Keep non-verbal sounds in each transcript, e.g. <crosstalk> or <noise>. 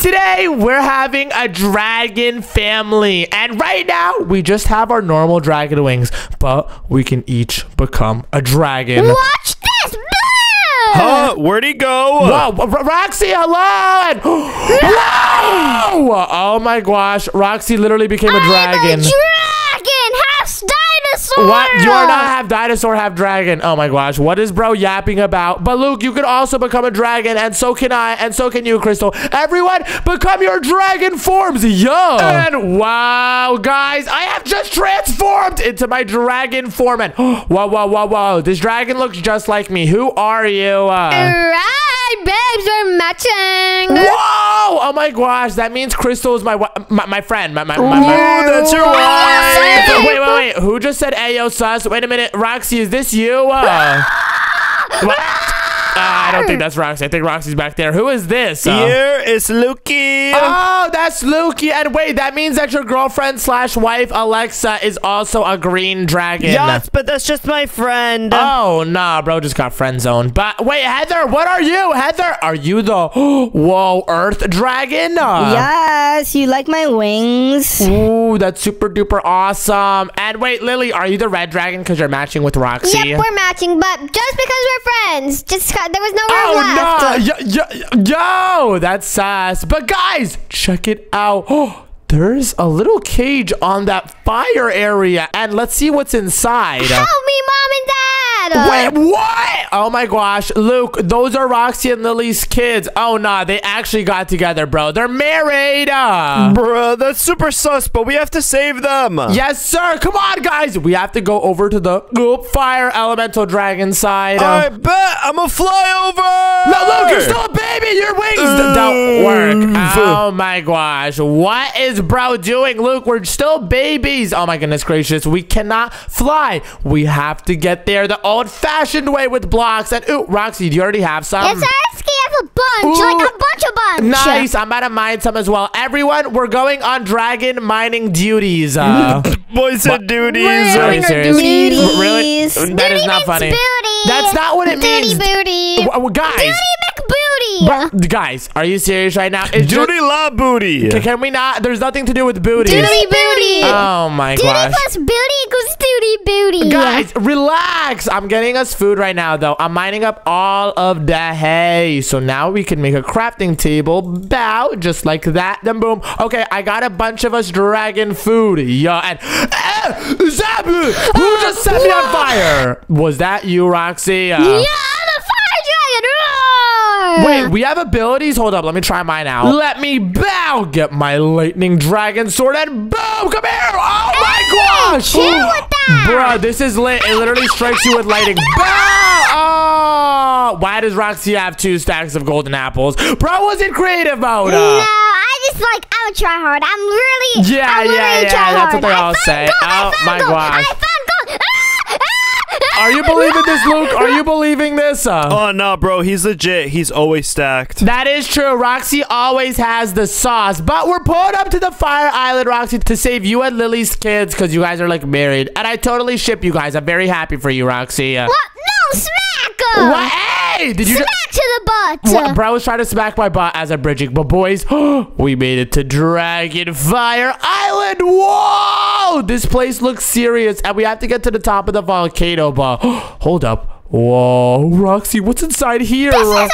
Today, we're having a dragon family. And right now, we just have our normal dragon wings. But we can each become a dragon. Watch this! Boo! Huh? Where'd he go? Whoa, R- Roxy, hello! And, <gasps> whoa! Oh my gosh, Roxy literally became a I'm a dragon. dragon! Dinosaur! What? You are not half dinosaur, half dragon. Oh my gosh. What is bro yapping about? But Luke, you can also become a dragon, and so can I, and so can you, Crystal. Everyone, become your dragon forms. Yo. And wow, guys, I have just transformed into my dragon form. And <gasps> whoa, whoa, whoa, whoa. This dragon looks just like me. Who are you? Uh, Right, babes, we're matching! whoa! Oh my gosh, that means Crystal is my my, my friend. My, my, my, my- Ooh, that's your wife. Wait, wait, wait. Who just said Ayo sus? Wait a minute. Roxy, is this you? Uh, <laughs> what? Uh, I don't think that's Roxy. I think Roxy's back there. Who is this? Uh, Here is Lukey. Oh, that's Lukey. And wait, that means that your girlfriend slash wife, Alexa, is also a green dragon. yes, but that's just my friend. Oh, nah, bro just got friend zoned. But wait, Heather, what are you? Heather, are you the <gasps> whoa Earth dragon? Uh, Yes, you like my wings? Ooh, that's super duper awesome. And wait, Lily, are you the red dragon because you're matching with Roxy? Yep, we're matching, but just because we're friends, just 'cause there was no room Oh left. no! Yo, yo, yo, that's sus. But guys, check it out. Oh, <gasps> there's a little cage on that fire area, and let's see what's inside. Help me, mom and dad! Wait, what? Oh my gosh, Luke, those are Roxy and Lily's kids. Oh nah, they actually got together, bro. They're married. Uh. Bruh, that's super sus, but we have to save them. Yes, sir. Come on, guys. We have to go over to the oop, fire elemental dragon side. I Uh, bet I'm a flyover. no, Luke, you're still a baby. Your wings d- don't work. Oh my gosh. What is bro doing? Luke, we're still babies. Oh my goodness gracious. We cannot fly. We have to get there the old fashioned way with blocks. And ooh, Roxy, do you already have some? Yes, Arsky has a bunch, Ooh. like a bunch of bunch. Nice. I'm about to mine some as well. Everyone, we're going on dragon mining duties. Uh, <laughs> Boys and duties. We're Are you doing our serious? duties. really? That is Booty not funny. Booty. That's not what it Booty means. booty. Well, guys, Booty McBooty. Bro, guys, are you serious right now? It's just- Duty la booty. can, can we not? There's nothing to do with booty. Doody booty. Oh my Duty gosh. plus booty equals duty booty. Guys, relax. I'm getting us food right now, though. I'm mining up all of the hay. So now we can make a crafting table. Bow, just like that. Then boom. Okay, I got a bunch of us dragon food. Yeah, and uh, Zabu, who just set me on fire? Was that you, Roxy? Uh, Yeah, I'm a fire dragon. Roar. Wait, we have abilities? Hold up, let me try mine out. Let me bow, get my lightning dragon sword, and boom, come here! Oh my gosh! chill with that. Bruh, this is lit. It literally <laughs> strikes you with lightning. Bow! Oh! Why does Roxy have two stacks of golden apples? Bro was in creative mode. No, uh. I just like I'm a try hard. I'm really Yeah, I'm yeah, really yeah, try that's what hard. they I all found say. Gold, I Oh found my gold. gosh. I found gold. Ah! Ah! Are you believing this, Luke? Are you believing this? Uh, Oh no, bro, he's legit. He's always stacked. That is true. Roxy always has the sauce. But we're pulling up to the fire island, Roxy, to save you and Lily's kids because you guys are like married. And I totally ship you guys. I'm very happy for you, Roxy. Uh, What? Smack him. what? Hey, did you Smack just. to the butt. What, bro was trying to smack my butt as I'm bridging. But boys, <gasps> we made it to Dragon Fire Island. Whoa! This place looks serious. And we have to get to the top of the volcano. But <gasps> hold up. Whoa, Roxy, what's inside here? This is awesome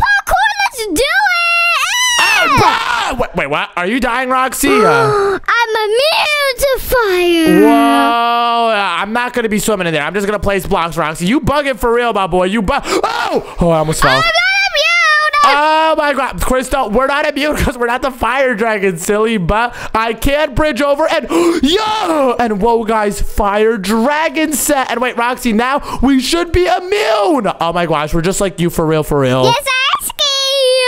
parkour. Let's do it. Wait, wait, what? Are you dying, Roxy? <gasps> Uh, I'm immune to fire. Whoa! I'm not gonna be swimming in there. I'm just gonna place blocks, Roxy. You bugging for real, my boy. You bug. Oh! Oh, I almost fell. I'm not immune. Oh my god, Crystal, we're not immune because we're not the fire dragon, silly, but I can't bridge over and <gasps> yo! And whoa, guys, fire dragon set. And wait, Roxy, now we should be immune. Oh my gosh, we're just like you for real, for real. Yes,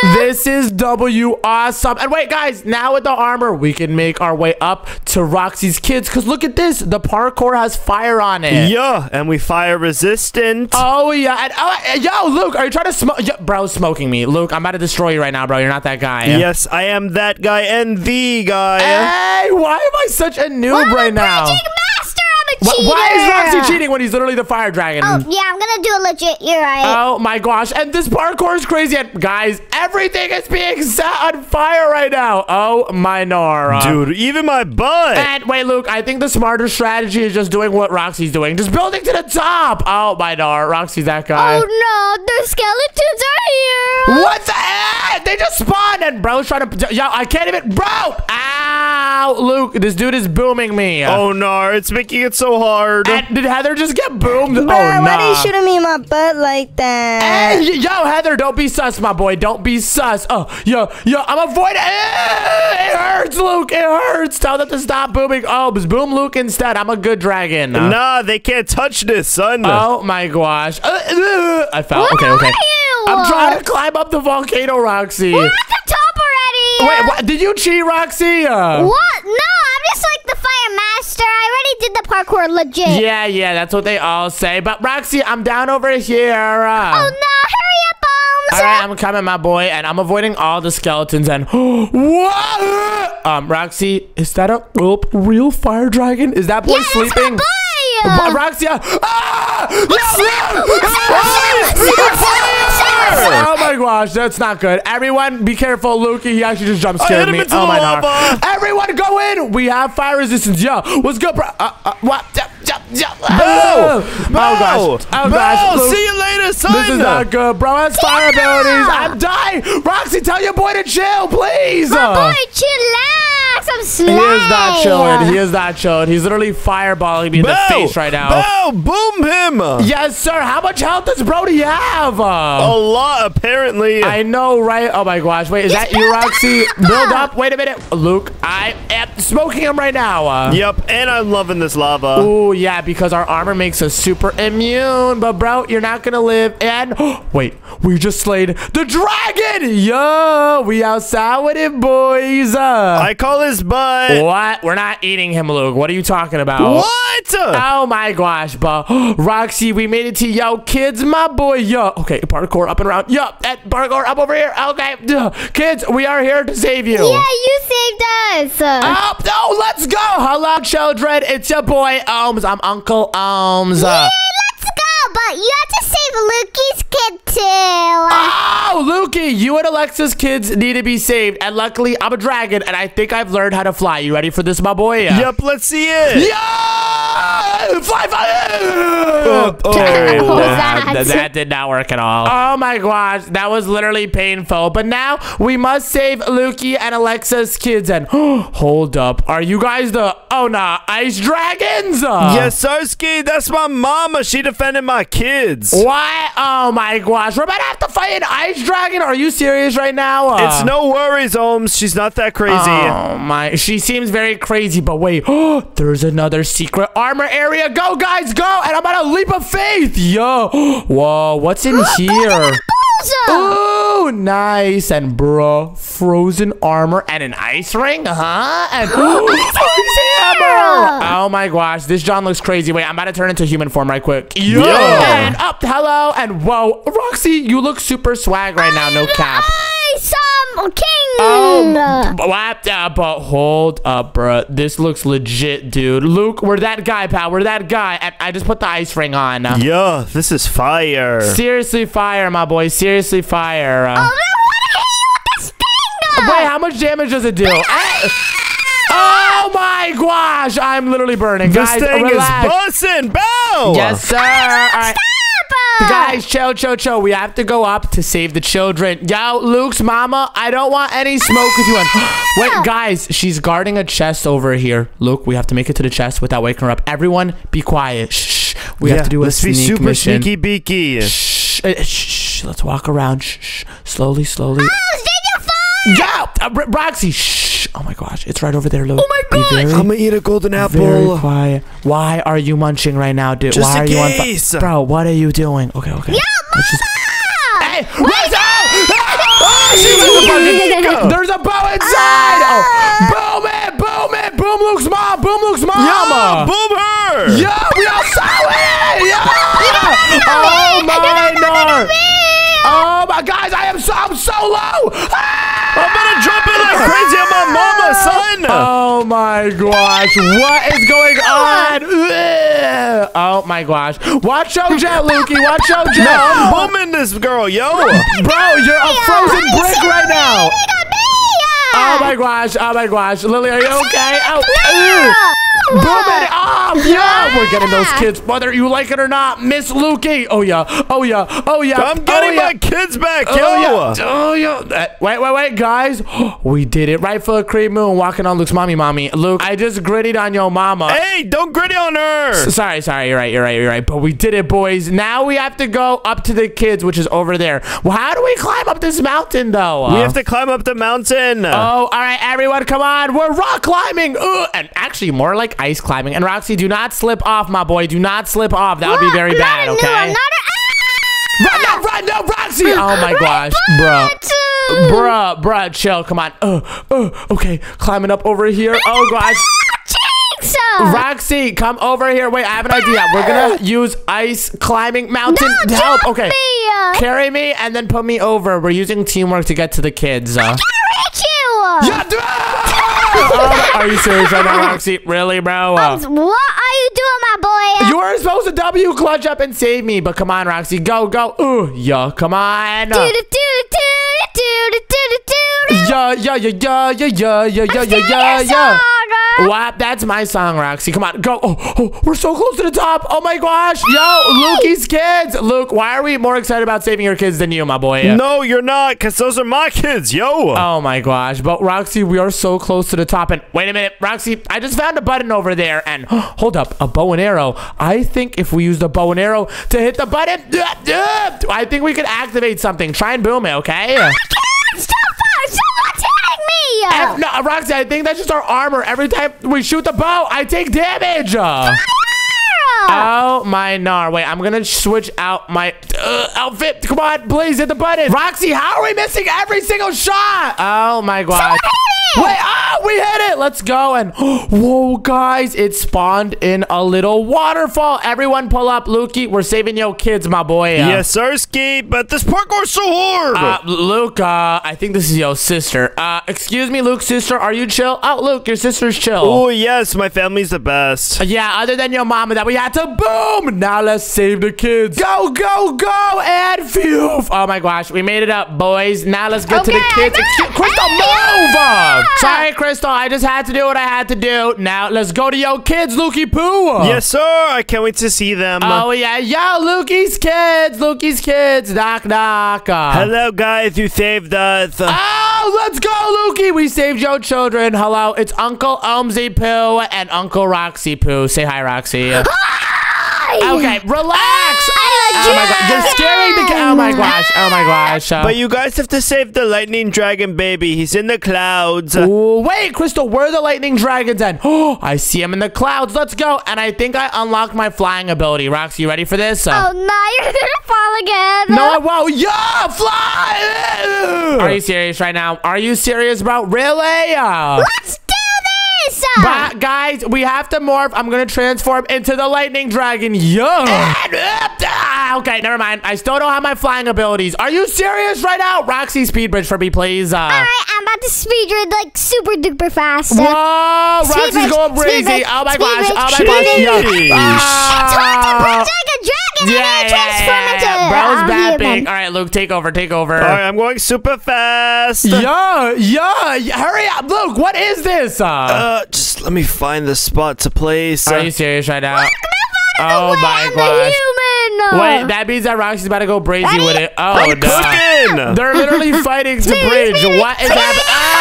Arsky. This is W awesome. And wait, guys, now with the armor, we can make our way up to Roxy's kids. Because look at this. The parkour has fire on it. Yeah, and we fire resistant. Oh, yeah. And, oh, uh, yo, Luke, are you trying to smoke? Yo, bro's smoking me. Luke, I'm about to destroy you right now, bro. You're not that guy. Yes, I am that guy and the guy. Hey, why am I such a noob I'm right a now? bridging master. I'm a cheater. Why is Roxy cheating when he's literally the fire dragon? Oh, yeah, I'm gonna do it legit. You're right. Oh my gosh, and this parkour is crazy. And guys, everything is being set on fire right now. Oh my Nora. Dude, even my butt. And wait, Luke, I think the smarter strategy is just doing what Roxy's doing. Just building to the top. Oh my Nora, Roxy's that guy. oh no, the skeletons are here. What the heck? They just spawned and bro's trying to. Yo, I can't even. Bro! Ow! Luke, this dude is booming me. Oh, no, it's making it so hard. And did Heather just get boomed? Bruh, oh, why nah. are you shooting me in my butt like that? Hey, yo, Heather, don't be sus, my boy. Don't be sus. Oh, yo, yo, I'm avoiding. Eh, It hurts, Luke. It hurts. Tell them to stop booming. Oh, just boom Luke instead. I'm a good dragon. Nah, they can't touch this, son. Oh my gosh. Uh, uh, I fell. Where okay, are okay. you? I'm trying to climb up the volcano, Roxy. We're at the top already. Wait, what? Did you cheat, Roxy? Uh, What? No, did the parkour legit. Yeah, yeah, that's what they all say. But Roxy, I'm down over here. Oh no, hurry up, Bones. All right, I'm coming, my boy, and I'm avoiding all the skeletons. And <gasps> what? Um, Roxy, is that a oh, real fire dragon? Is that boy yeah, that's my sleeping? boy. Bo- Roxy, ah! Sam. Oh my gosh, that's not good. Everyone, be careful. Luke, he actually just jump I scared me. oh my god. Everyone, go in. We have fire resistance. Yo, what's good, bro? Uh, uh, what? Jump, jump, jump. Oh, oh gosh. Oh Bo, gosh. Luke, see you later, son. This is not good, bro. Has fire abilities. I'm dying. Roxy, tell your boy to chill, please. My boy, chillax. I'm he is not chilling. He is not chilling. He's literally fireballing me in the face right now. Bo, boom him. Yes, sir. How much health does Brody have? A lot, apparently. I know, right? Oh my gosh. Wait, is that you, Roxy? up. Build up. Wait a minute. Luke, I am smoking him right now. Uh, Yep, and I'm loving this lava. Oh yeah, because our armor makes us super immune. But bro, you're not gonna live. And <gasps> wait, we just slayed the dragon. Yo, we outside with it, boys. Uh, I call his butt. what? We're not eating him, Luke. What are you talking about? What? Oh my gosh, bro. <gasps> Roxy, we made it to yo kids, my boy. Yo, okay, parkour up and around. Yo, and parkour up over here. Okay, kids, we are here to save you. Yeah, you saved us. Oh, no, let's go. Hello, children. It's your boy, Omz. I'm Uncle Omz. Uh, Yeah, let's go. But you have to save Lukey's kid too. Oh, Lukey, you and Alexa's kids need to be saved. And luckily, I'm a dragon, and I think I've learned how to fly. You ready for this, my boy? Yep, let's see it. Yeah! Fly, fly! Oh, <laughs> oh. Nah, What that? that did not work at all. Oh my gosh, that was literally painful. But now we must save Lukey and Alexa's kids. And <gasps> hold up, are you guys the oh nah ice dragons? Yes, Sarsky, that's my mama. She defended my kids. Why? Oh my gosh, we're about to have to fight an ice dragon. Are you serious right now? Uh, It's no worries, Holmes. She's not that crazy. Oh my, she seems very crazy, but wait, <gasps> there's another secret armor area. Go, guys, go! And I'm about to leap of faith. Yo, whoa, what's in here? Ooh, nice. And bro, frozen armor and an ice ring, huh? And <gasps> ice <gasps> hammer. Oh my gosh, this John looks crazy. Wait, I'm about to turn into human form right quick. Yo. Yeah. And up, hello, and whoa, Roxy, you look super swag right now, no cap. Some king. Oh, what? Uh, but hold up, bro. This looks legit, dude. Luke, we're that guy, pal. We're that guy. And I just put the ice ring on. Yeah, this is fire. Seriously, fire, my boy. Seriously, fire. Uh, Oh, I want to hit you with this thing. wait, how much damage does it do? Oh my gosh, I'm literally burning. This Guys, thing relax. is busting. Bow. Yes, sir. All right. Papa. Guys, chill, chill, chill. We have to go up to save the children. Yo, Luke's mama, I don't want any smoke with you. And <gasps> wait, <gasps> guys, she's guarding a chest over here. Luke, we have to make it to the chest without waking her up. Everyone, be quiet. Shh. We Yeah, have to do a let's be super mission. sneaky beaky. Shh, uh, shh, shh. Let's walk around. Shh, shh. Slowly, slowly. Oh, did you fall? Yeah, uh, Bro- Roxy. Shh. Oh my gosh, it's right over there, Luke. Oh my gosh. very, I'm gonna eat a golden apple. very quiet. Why are you munching right now, dude? Just Why in are you on fi- Bro, what are you doing? Okay, okay. Yeah, Let's just- Hey, what's up? Oh, she was a fucking- There's a bow inside. Oh, boom it, boom it, boom Luke's mom, boom Luke's mom. Yeah, boom her. Yeah, we all saw it. Yeah. Oh my lord. Oh my guys, I am so I'm so low. Ah! I'm gonna jump in like crazy on my. Oh my gosh, what is going on. Oh my gosh. Watch out, Jet, Lukey. Watch out, Jet. No, I'm booming this girl, yo. Bro, you're a frozen brick right now. Oh my gosh. Oh my gosh. Lily, are you okay? Oh, No. Ew. Boom it off! Yeah, we're getting those kids, whether you like it or not. Miss Lukey. Oh yeah. Oh yeah. Oh yeah. I'm getting oh, yeah. my kids back, yo. Oh yeah. Oh yeah. Uh, Wait, wait, wait, guys. <gasps> We did it. Right foot cream moon walking on Luke's mommy, mommy. Luke, I just gritted on your mama. Hey, don't gritty on her. Sorry, sorry. You're right. You're right. You're right. But we did it, boys. Now we have to go up to the kids, which is over there. Well, how do we climb up this mountain, though? We have to climb up the mountain. Oh, all right, everyone, come on. We're rock climbing. Ugh, and actually, more like ice climbing. And Roxy, do not slip off, my boy. Do not slip off. That would be very bad, okay? one, not a- Run, no, run, no, Roxy. Oh my gosh, bro. Bruh, bruh, chill. Come on. Uh, uh, okay, climbing up over here. Oh gosh. Roxy, come over here. Wait, I have an idea. We're gonna use ice climbing mountain No, to help. Okay. me, uh, Carry me and then put me over. We're using teamwork to get to the kids. Uh. I reach you! Yeah, do- Oh, are you serious right now, Roxy? <laughs> Really, bro? Uh, What are you doing, my boy? you were supposed to W clutch up and save me, but come on, Roxy, go, go. Ooh, yeah, come on. Do do do do do do do do. Yeah, yeah, yeah, yeah, yeah, yeah, yeah, yeah, yeah, yeah, That's my song, Roxy. Come on, go. Oh, oh, we're so close to the top. Oh my gosh. Yo, Lukey's kids. Luke, why are we more excited about saving your kids than you, my boy? No, you're not, because those are my kids, yo. Oh my gosh. But Roxy, we are so close to the top. And wait a minute, Roxy, I just found a button over there. And <gasps> hold up, a bow and arrow. I think if we use the bow and arrow to hit the button, <laughs> I think we could activate something. Try and boom it, okay? Oh Stop! Someone's hitting me! F- no, Roxy, I think that's just our armor. Every time we shoot the bow, I take damage. Uh, Oh my nar! Wait, I'm gonna switch out my uh, outfit. Come on, please hit the button. Roxy, how are we missing every single shot? Oh my god! Wait, ah, we hit it. Let's go and <gasps> whoa, guys! It spawned in a little waterfall. Everyone, pull up, Lukey. We're saving your kids, my boy. Uh, Yes, sir, Ski, but this parkour's so hard. Uh, Luke, uh, I think this is your sister. Uh, excuse me, Luke's sister. Are you chill? Oh, Luke, your sister's chill. oh, yes, my family's the best. Yeah, other than your mama that we had to boom. Now let's save the kids. Go, go, go, and phew. Oh my gosh, we made it up, boys. Now let's get to the kids. I'm Excuse- Crystal, Hey, move! yeah. Sorry, Crystal. I just had to do what I had to do. Now let's go to your kids, Lukey Poo. Yes, sir. I can't wait to see them. Oh yeah, yo, Lukey's kids, Lukey's kids. Knock, knock. Hello, guys. You saved us. Oh, let's go, Lukey. We saved your children. Hello, it's Uncle Omzy Poo and Uncle Roxy Poo. Say hi, Roxy. Okay, relax. Oh my god, you're scaring the kid. Oh my gosh. Oh my gosh. Uh, But you guys have to save the lightning dragon baby. He's in the clouds. Ooh, wait, Crystal, where are the lightning dragons at? <gasps> Oh, I see him in the clouds. Let's go. And I think I unlocked my flying ability. Roxy, you ready for this? Uh, Oh no, you're gonna fall again. no, I won't. Yeah, fly! Are you serious right now? Are you serious, bro? Really? Uh, Let's this! But guys, we have to morph. I'm gonna transform into the lightning dragon. Yo. Ah, okay, never mind. I still don't have my flying abilities. Are you serious right now? Roxy speed bridge for me, please. Uh, Alright, I'm about to speed read like super duper fast. Whoa, Speed Roxy's bridge, going crazy. Oh my gosh. bridge, Oh my gosh. bridge. Yo. It's hard to protect a dragon! Yeah, I yeah, need to transform yeah, into yeah. Bro's a bad human. big. All right, Luke, take over. Take over. All right, I'm going super fast. Yeah, yeah, yeah. Hurry up, Luke. What is this? Uh, Uh, just let me find the spot to place. are you serious right now? Wait, Oh my I'm gosh. Wait, that means that Roxy's about to go crazy with it. Oh no. cooking. They're literally <laughs> fighting to bridge. What is happening?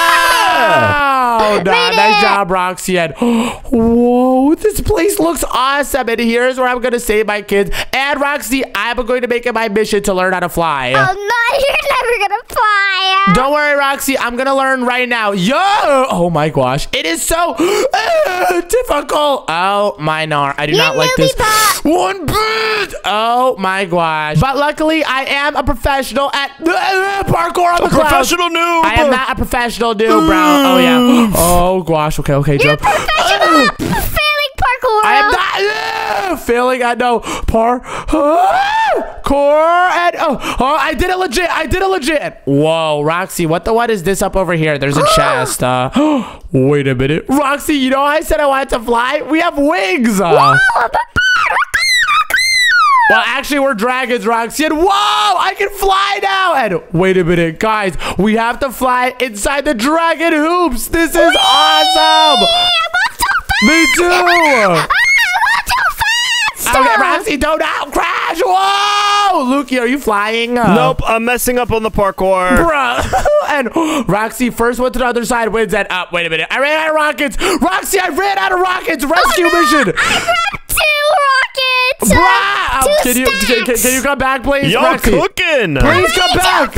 Oh, no. Made Nice job, Roxy. And <gasps> whoa, this place looks awesome. And here's where I'm going to save my kids. And Roxy, I'm going to make it my mission to learn how to fly. Oh no, <laughs> you're never gonna fly! Don't worry, Roxy. I'm gonna learn right now. Yo! Oh my gosh, it is so <gasps> uh, difficult. Oh my nar, I do You not like this. bot. One bit. Oh my gosh. But luckily, I am a professional at uh, parkour on the clouds. Professional noob. I am not a professional dude, bro. Oh yeah. <gasps> Oh gosh. Okay. Okay, Joe. Professional <gasps> failing parkour! I am not uh, failing. I know par. parkour. And oh, oh, I did it legit. I did it legit. Whoa, Roxy, what the what is this up over here? There's a <gasps> chest. Uh, wait a minute, Roxy. You know I said I wanted to fly. We have wings. Uh, well, actually, we're dragons, Roxy. And whoa, I can fly now. And wait a minute, guys. We have to fly inside the dragon hoops. This is awesome. Me too. <laughs> I so fast. Okay, Roxy, don't out crash. Whoa, Lukey, are you flying? Uh, Nope, I'm messing up on the parkour. Bruh. <laughs> and Roxy first went to the other side, wins and up. wait a minute. I ran out of rockets. Roxy, I ran out of rockets. Rescue <laughs> mission. Two rockets. Bruh. Two can, you, can, can- can you come back, please? Y'all Roxy? cooking. Please come back.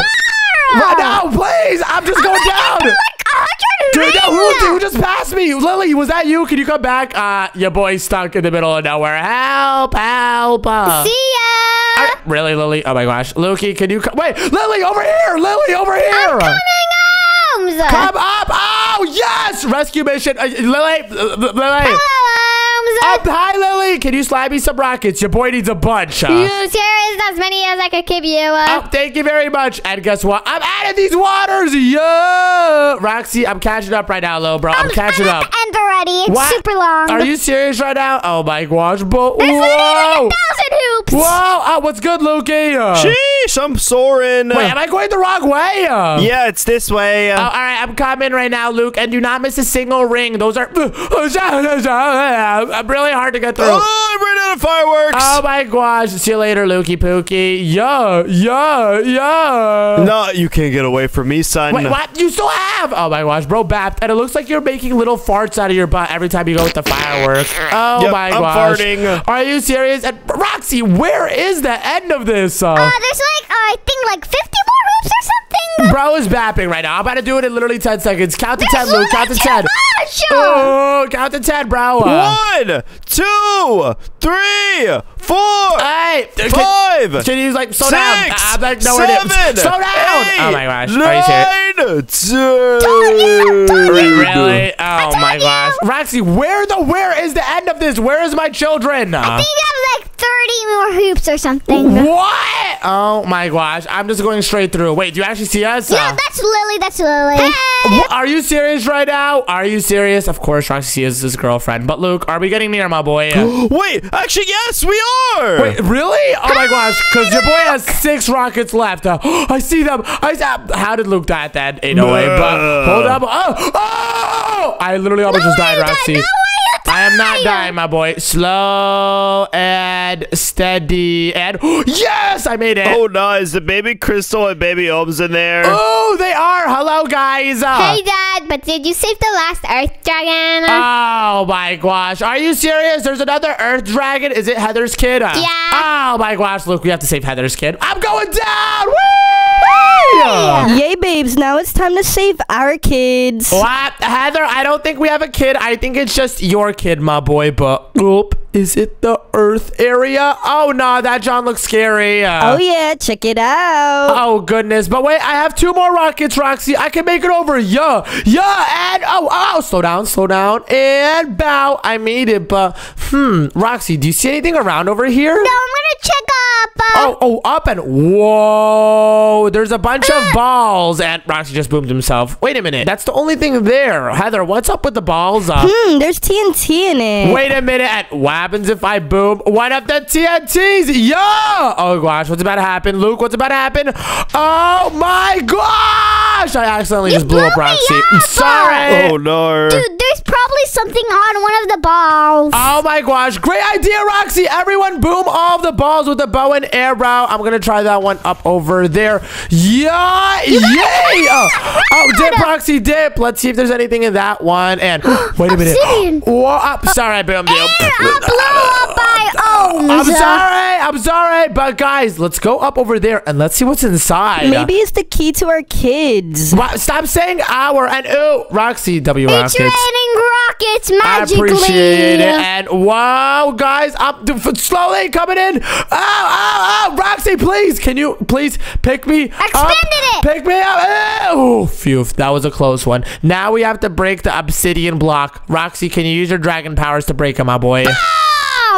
Right now, please. I'm just going down. Dude, no, who, who just passed me? Lily, was that you? Can you come back? Uh, your boy's stuck in the middle of nowhere. Help, help. Uh. See ya. Uh, really, Lily? Oh my gosh. Lukey, can you come? Wait, Lily, over here. Lily, over here. I'm coming Arms. Come up! Oh yes! Rescue mission. Uh, Lily, Lily. Arms. Up, hi Lily. Can you slide me some rockets? Your boy needs a bunch. Uh, Use here is as many as I could give you. Uh, Oh, thank you very much. And guess what? I'm out of these waters. Yeah, Roxy, I'm catching up right now, little bro. I'm catching I'm up. at the end already. It's What? super long. Are you serious right now? Oh my gosh, but There's literally whoa, like a thousand hoops. whoa! Uh, what's good, Lukey? Sheesh, I'm soaring. Wait, am I going the wrong way? Uh, yeah, it's this way. Oh, Uh, all right, I'm coming right now, Luke, and do not miss a single ring. Those are <laughs> <laughs> I'm really hard to get through. oh, I ran out of fireworks. Oh my gosh! See you later, Lukey Pookie. Yeah, yeah, yeah. no, you can't get away from me, son. Wait, what? You still have? Oh my gosh, bro, bapped, and it looks like you're making little farts out of your butt every time you go with the fireworks. <laughs> Oh Yep, my I'm gosh, farting. Are you serious? And Roxy, where is the end of this? Uh, Uh, there's like, uh, I think like 50 more hoops or something. bro is bapping right now. I'm about to do it in literally 10 seconds. Count to 10, Luke. Count to 10. Gosh, uh, Oh, count to 10, bro. One, two, three, four, Hey, can- five, Can you like slow six, down? I'm like nowhere near. seven, <laughs> Slow down! eight, oh my gosh! Are you serious? nine, ten. Re- Really? Oh my gosh! Roxy, where the where is the end of this? Where is my children? I think you have like 30 more hoops or something. what? Oh my gosh! I'm just going straight through. Wait, do you actually see us? Yeah, Uh, that's Lily. That's Lily. wh- are you serious right now? Are you serious? Of course, Roxy is his girlfriend. But Luke, are we getting near, my boy? Uh, <gasps> Wait, actually, yes, we are. Wait, really? Oh my gosh! Because your boy has six rockets left. Uh, <gasps> I see them. I see, how did Luke die at that? Ain't no way. But hold up. Oh, oh! I literally almost just died, you died. Roxy. No way you I am not dying, my boy. Slow and steady and <gasps> yes, I made it. Oh, no, is The baby Crystal and baby Omz in there. Oh, they are. Hello, guys. Uh, Hey, Dad, but did you save the last Earth Dragon? Oh my gosh. Are you serious? There's another Earth Dragon. Is it Heather's kid? Uh, Yeah. Oh my gosh. Look, we have to save Heather's kid. I'm going down. Whee! Yay, babes. Now it's time to save our kids. What? Heather, I don't think we have a kid. I think it's just your kid, my boy. But, oop, is it the Earth area? Oh, no, that John looks scary. Uh, Oh, yeah. Check it out. Oh goodness, but wait, I have two more rockets, Roxy. I can make it over. Yeah, yeah, and oh, oh, slow down, slow down, and bow. I made it, but hmm, Roxy, do you see anything around over here? No, I'm gonna check up. Uh, Oh, oh, up and whoa! There's a bunch of balls, and Roxy just boomed himself. Wait a minute, that's the only thing there. Heather, what's up with the balls? Uh, Hmm, there's TNT in it. Wait a minute. And what happens if I boom one of the TNTs? Yeah. Oh gosh, what's about to happen? Luke, what's about to happen? Oh my gosh! I accidentally just blew, blew up Roxy. up. Sorry. Oh, no. Dude, there's probably something on one of the balls. Oh my gosh, great idea, Roxy. Everyone boom all of the balls with the bow and arrow. I'm gonna try that one up over there. Yeah, yay! Oh, oh, dip, Roxy, dip. Let's see if there's anything in that one. And <gasps> wait a minute. Obsidian. Whoa, up. Sorry, I boomed you. I blew up by <laughs> oh, I'm sorry. I'm sorry. But guys, let's go up over there and let's see what's inside. Maybe it's the key to our kids. Wha- Stop saying our and ooh, Roxy W It's Rockets. raining rockets magically. I appreciate it. And wow, guys, I'm slowly coming in. Oh, oh, oh, Roxy, please, can you please pick me up? expanded it. Pick me up. Oh, phew, that was a close one. Now we have to break the obsidian block. Roxy, can you use your dragon powers to break it, my boy? Wow.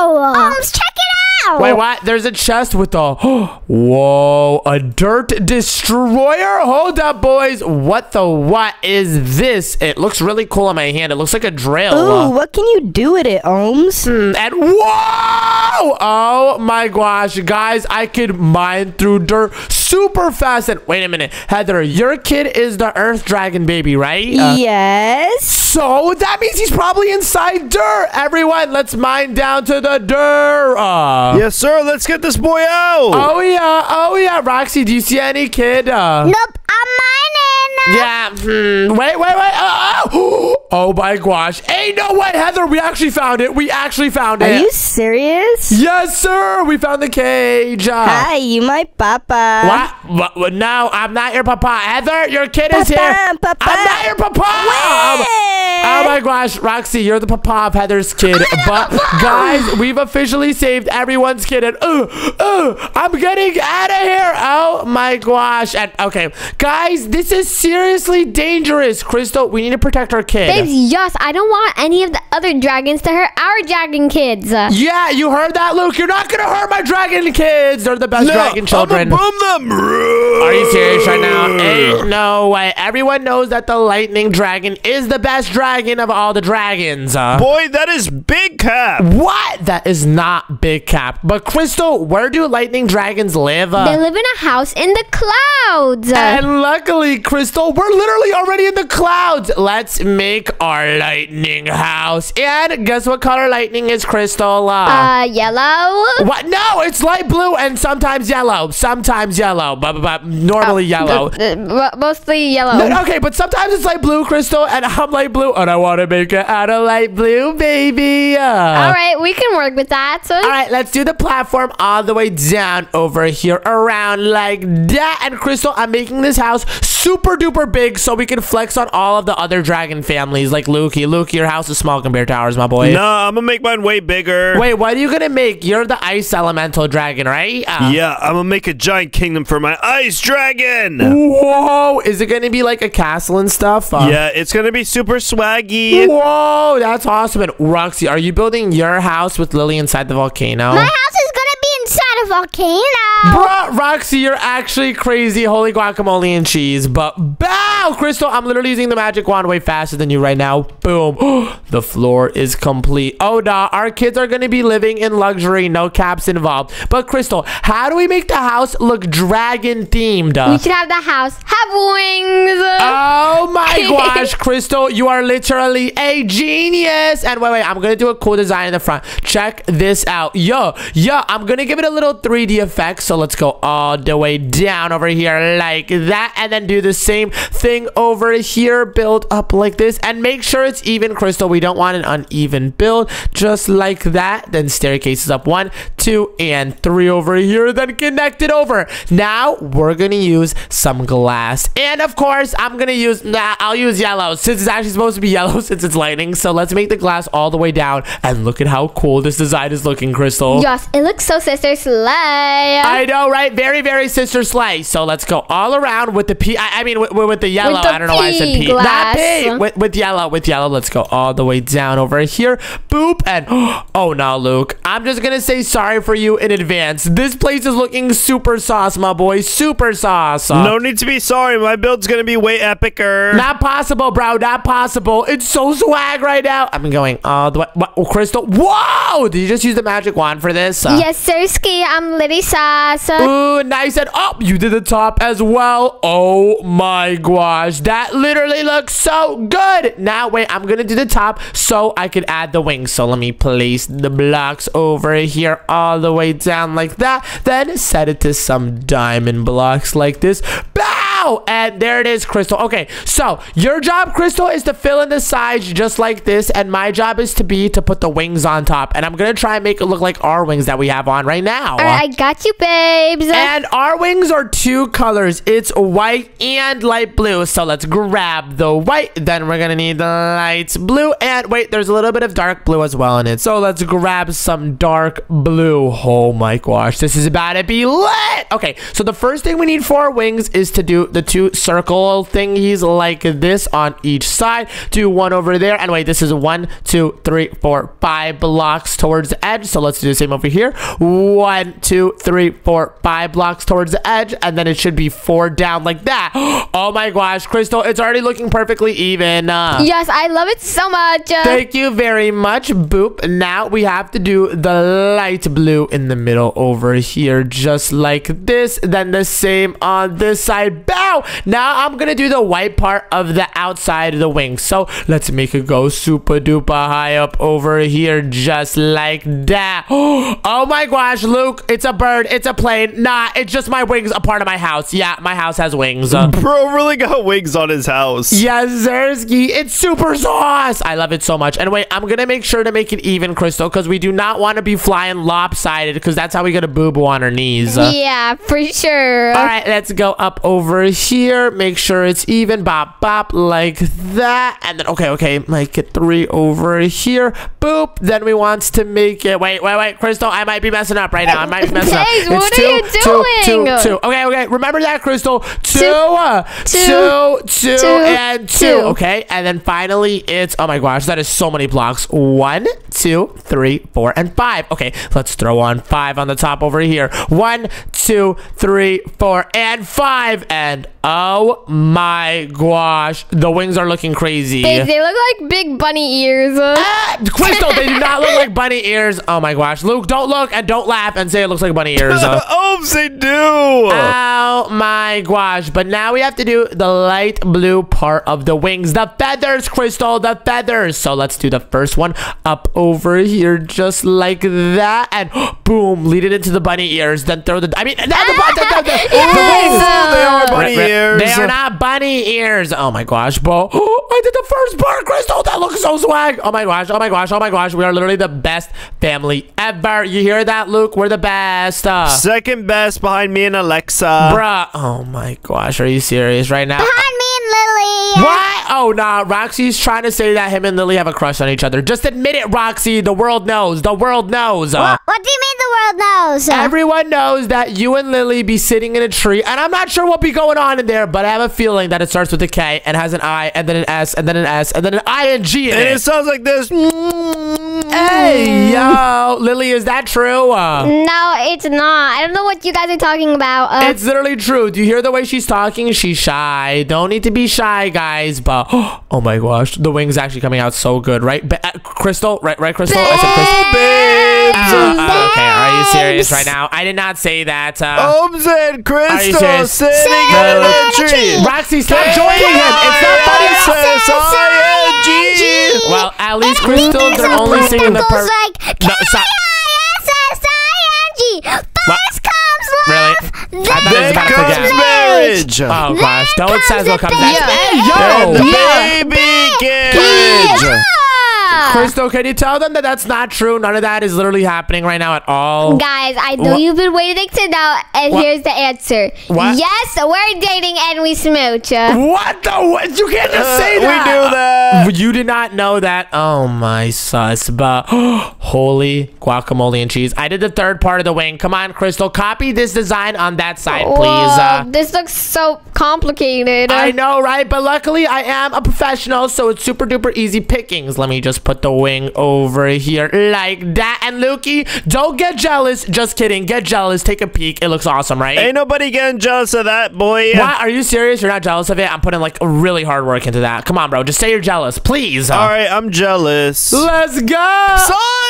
Omz, check it out. Wait, what? There's a chest with a <gasps> whoa, a dirt destroyer. Hold up, boys. What the what is this? It looks really cool on my hand. It looks like a drill. Ooh, what can you do with it, Omz? Mm, and whoa! Oh my gosh, guys, I could mine through dirt super fast. And wait a minute, Heather, your kid is the Earth Dragon baby, right? Uh, yes. so that means he's probably inside dirt. Everyone, let's mine down to the dirt. Uh, Yes, sir. Let's get this boy out. Oh yeah, oh yeah, Roxy, do you see any kid? Uh, Nope, I'm mining. Yeah. Hmm. Wait, wait, wait. Uh, oh. <gasps> oh my gosh. Hey, no way, Heather. We actually found it. We actually found it. Are you serious? Yes, sir. We found the cage. Uh, Hi, you my papa. What? What? What? No, I'm not your papa. Heather, your kid is here. papa. I'm not your papa. Um, Oh my gosh, Roxy, you're the papa of Heather's kid. But guys, we've officially saved everyone's kid. And uh, uh, I'm getting out of here. Oh my gosh. And okay, guys, this is seriously dangerous. Crystal, we need to protect our kid. Babes, yes, I don't want any of the other dragons to hurt our dragon kids. Yeah, you heard that, Luke. You're not gonna hurt my dragon kids. They're the best no, dragon children. I'm gonna boom them. Are you serious right now? Ain't no way. Everyone knows that the lightning dragon is the best dragon of all the dragons. Uh, Boy, that is big cap. what? That is not Big Cap. But Crystal, where do lightning dragons live? Uh, they live in a house in the clouds. And luckily, Crystal, we're literally already in the clouds. Let's make our lightning house. And guess what color lightning is, Crystal? Uh, uh, yellow. what? No, it's light blue and sometimes yellow. Sometimes yellow, but, but, but normally yellow. Uh, uh, mostly yellow. No, okay, but sometimes it's like blue, Crystal, and I'm light blue, and I want to make it out of light blue, baby. Uh, All right, we can work with that. So, All right, let's do the platform all the way down over here, around like that. And Crystal, I'm making this house super duper big so we can flex on all of the other dragon families, like Lukey. Lukey, your house is small compared to ours, my boy. No, I'm gonna make mine way bigger. Wait, what are you gonna make? You're the ice elemental dragon, right? Uh, Yeah, I'm gonna make a giant kingdom for my ice dragon. Whoa, is it gonna be like a castle and stuff? Uh, Yeah, it's gonna be super swaggy. Whoa, that's awesome. And Roxy, are you building your house with Lily inside the volcano? my house is gonna be inside a volcano. Bruh, Roxy, you're actually crazy. Holy guacamole and cheese. But bow, Crystal, I'm literally using the magic wand way faster than you right now. Boom. <gasps> the floor is complete. Oh, nah. Our kids are going to be living in luxury. No caps involved. But Crystal, how do we make the house look dragon themed? We should have the house have wings. Oh my <laughs> gosh, Crystal, you are literally a genius. And wait, wait, I'm gonna do a cool design in the front. Check this out. Yo, yo, I'm gonna give it a little 3D effect. So let's go all the way down over here like that. And then do the same thing over here. Build up like this. And make sure it's even, Crystal. We don't want an uneven build. Just like that. Then staircases up one, two, and three over here. Then connect it over. Now we're gonna use some glass. And of course, I'm gonna use, nah, I'll use yellow since it's actually supposed to be <laughs> yellow since it's lightning. So let's make the glass all the way down. And look at how cool this design is looking, Crystal. Yes, it looks so sister slay. I know, right? Very, very sister slay. So let's go all around with the P. I, I mean, with, with the yellow. With the I don't know why I said P P. Not. P. With, with yellow. With yellow. Let's go all the way down over here. Boop. And <gasps> oh no, Luke. I'm just gonna say sorry for you in advance. This place is looking super sauce, my boy. Super sauce. No need to be sorry. My build's gonna be way epicer. Not possible, bro. Not possible. It's so swag right now. I'm going all the way. What? Oh, Crystal. Whoa! Did you just use the magic wand for this? Uh, yes, sir, ski. I'm Liddy Sauce. Ooh, nice. And oh, you did the top as well. Oh my gosh. That literally looks so good. Now, wait, I'm going to do the top so I could add the wings. So let me place the blocks over here all the way down like that. Then set it to some diamond blocks like this. Bow! And there it is, Crystal. Okay, so your job, Crystal, is to fill in the sides just like this. And my job is to be to put the wings on top. And I'm going to try and make it look like our wings that we have on right now. All right, I got you, babes. And our wings are two colors. It's white and light blue. So let's grab the white. Then we're going to need the light blue. And wait, there's a little bit of dark blue as well in it. So let's grab some dark blue. Oh my gosh, this is about to be lit. Okay, so the first thing we need for our wings is to do the two circle thingies like this on each side. Do one over there. And wait, this is one, two, three, four, five blocks towards the edge. So let's do the same over here. One, two, three, four, five blocks towards the edge. And then it should be four down like that. <gasps> Oh my gosh, Crystal, it's already looking perfectly even. Uh, Yes, I love it so much. Uh, Thank you very much, Boop. Now we have to do the light blue in the middle over here, just like this. Then the same on this side. Bow! Now I'm gonna do the white part of the outside of the wing. So let's make it go super duper high up over here, just like that. <gasps> Oh my gosh, Luke, it's a bird, it's a plane. Nah, it's just my wings, a part of my house. Yeah, my house has wings. <laughs> Bro really got wings on his house. Yes, Zersky. It's super sauce. I love it so much. And wait, I'm going to make sure to make it even, Crystal, because we do not want to be flying lopsided, because that's how we get a boo-boo on our knees. Yeah, for sure. all right, let's go up over here. Make sure it's even. Bop, bop, like that. And then, okay, okay, make it three over here. Boop. Then we want to make it. Wait, wait, wait, Crystal. I might be messing up right now. I might be messing up. Guys, what It's are you two, two, doing? two, two. Okay, okay. Remember that, Crystal. Two, uh, two, two, two, and two. two. Okay, and then finally it's oh my gosh, that is so many blocks. One, two, three, four, and five. Okay, let's throw on five on the top over here. One, two, three, four, and five. And and oh my gosh, the wings are looking crazy. They, they look like big bunny ears. Ah, Crystal, they do not look like bunny ears. Oh my gosh, Luke, don't look and don't laugh and say it looks like bunny ears. <laughs> Oops, they do. Oh my gosh. But now we have to do the light blue part of the wings. The feathers, Crystal, the feathers. So let's do the first one up over here just like that. And <gasps> boom, lead it into the bunny ears. Then throw the, I mean, not the, the, the, the, the <laughs> wings. Oh, they are bunny Right, right. Ears. They are not bunny ears. Oh my gosh, Bo. <gasps> I did the first part, Crystal. That looks so swag. Oh my gosh. Oh my gosh. Oh my gosh. We are literally the best family ever. You hear that, Luke? We're the best. Uh, Second best behind me and Alexa. Bruh. Oh my gosh. Are you serious right now? Behind me and Lily. What? Oh, nah. Roxy's trying to say that him and Lily have a crush on each other. Just admit it, Roxy. The world knows. The world knows. Uh, What do you mean the world knows? Everyone knows that you and Lily be sitting in a tree, and I'm not sure what be going on in there, but I have a feeling that it starts with a K and has an I and then an S and then an S and then an I N G in And it it. sounds like this. Hey, yo, Lily, is that true? Uh, no, it's not. I don't know what you guys are talking about. Uh, It's literally true. Do you hear the way she's talking? She's shy. Don't need to be shy, guys. But <gasps> oh my gosh, the wings actually coming out so good, right? Ba- uh, Crystal, right? Right, Crystal. I said Crystal. Babes. Uh, uh, okay, are you serious right now? I did not say that. Uh, Omz and Crystal serious? sitting No. in a tree. Roxy, stop joining him. It's not funny. S-S-I-N-G. Well, at least It Crystal, means they're a only word singing the that per. goes like No, stop. K-I-S-S-I-N-G. First comes Really? love, I then thought was Then about to comes forget. marriage. Oh gosh, Then don't says what comes comes the next. baby. Hey, And yo! the Yeah. baby carriage. Yeah. Crystal, can you tell them that that's not true? None of that is literally happening right now at all. Guys, I know What? you've been waiting to know, and What? here's the answer. What? Yes, we're dating and we smooch. What the? What? You can't just Uh, say we that. do that. You did not know that. Oh my sus, but <gasps> holy guacamole and cheese. I did the third part of the wing. Come on, Crystal, copy this design on that side, please. Whoa, Uh, this looks so complicated. I know, right? But luckily, I am a professional, so it's super duper easy pickings. Let me just put the wing over here like that. And Lukey, don't get jealous. Just kidding. Get jealous. Take a peek. It looks awesome, right? Ain't nobody getting jealous of that, boy. What? Are you serious? You're not jealous of it? I'm putting like really hard work into that. Come on, bro. Just say you're jealous, please. All right, I'm jealous. Let's go.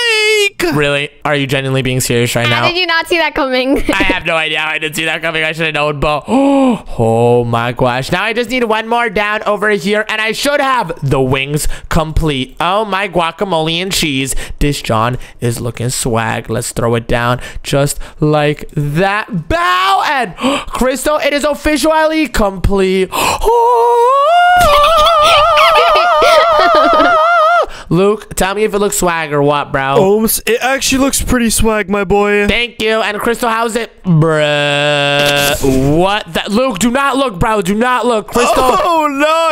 Really? Are you genuinely being serious right How now? How did you not see that coming? <laughs> I have no idea. I didn't see that coming. I should have known, but <gasps> oh my gosh. Now I just need one more down over here, and I should have the wings complete. Oh my guacamole and cheese. This John is looking swag. Let's throw it down just like that. Bow and <gasps> Crystal, it is officially complete. <gasps> <laughs> <laughs> Luke, tell me if it looks swag or what, bro. Omz, it actually looks pretty swag, my boy. Thank you. And Crystal, how's it? Bruh. What? The- Luke, do not look, bro. Do not look. Crystal. Oh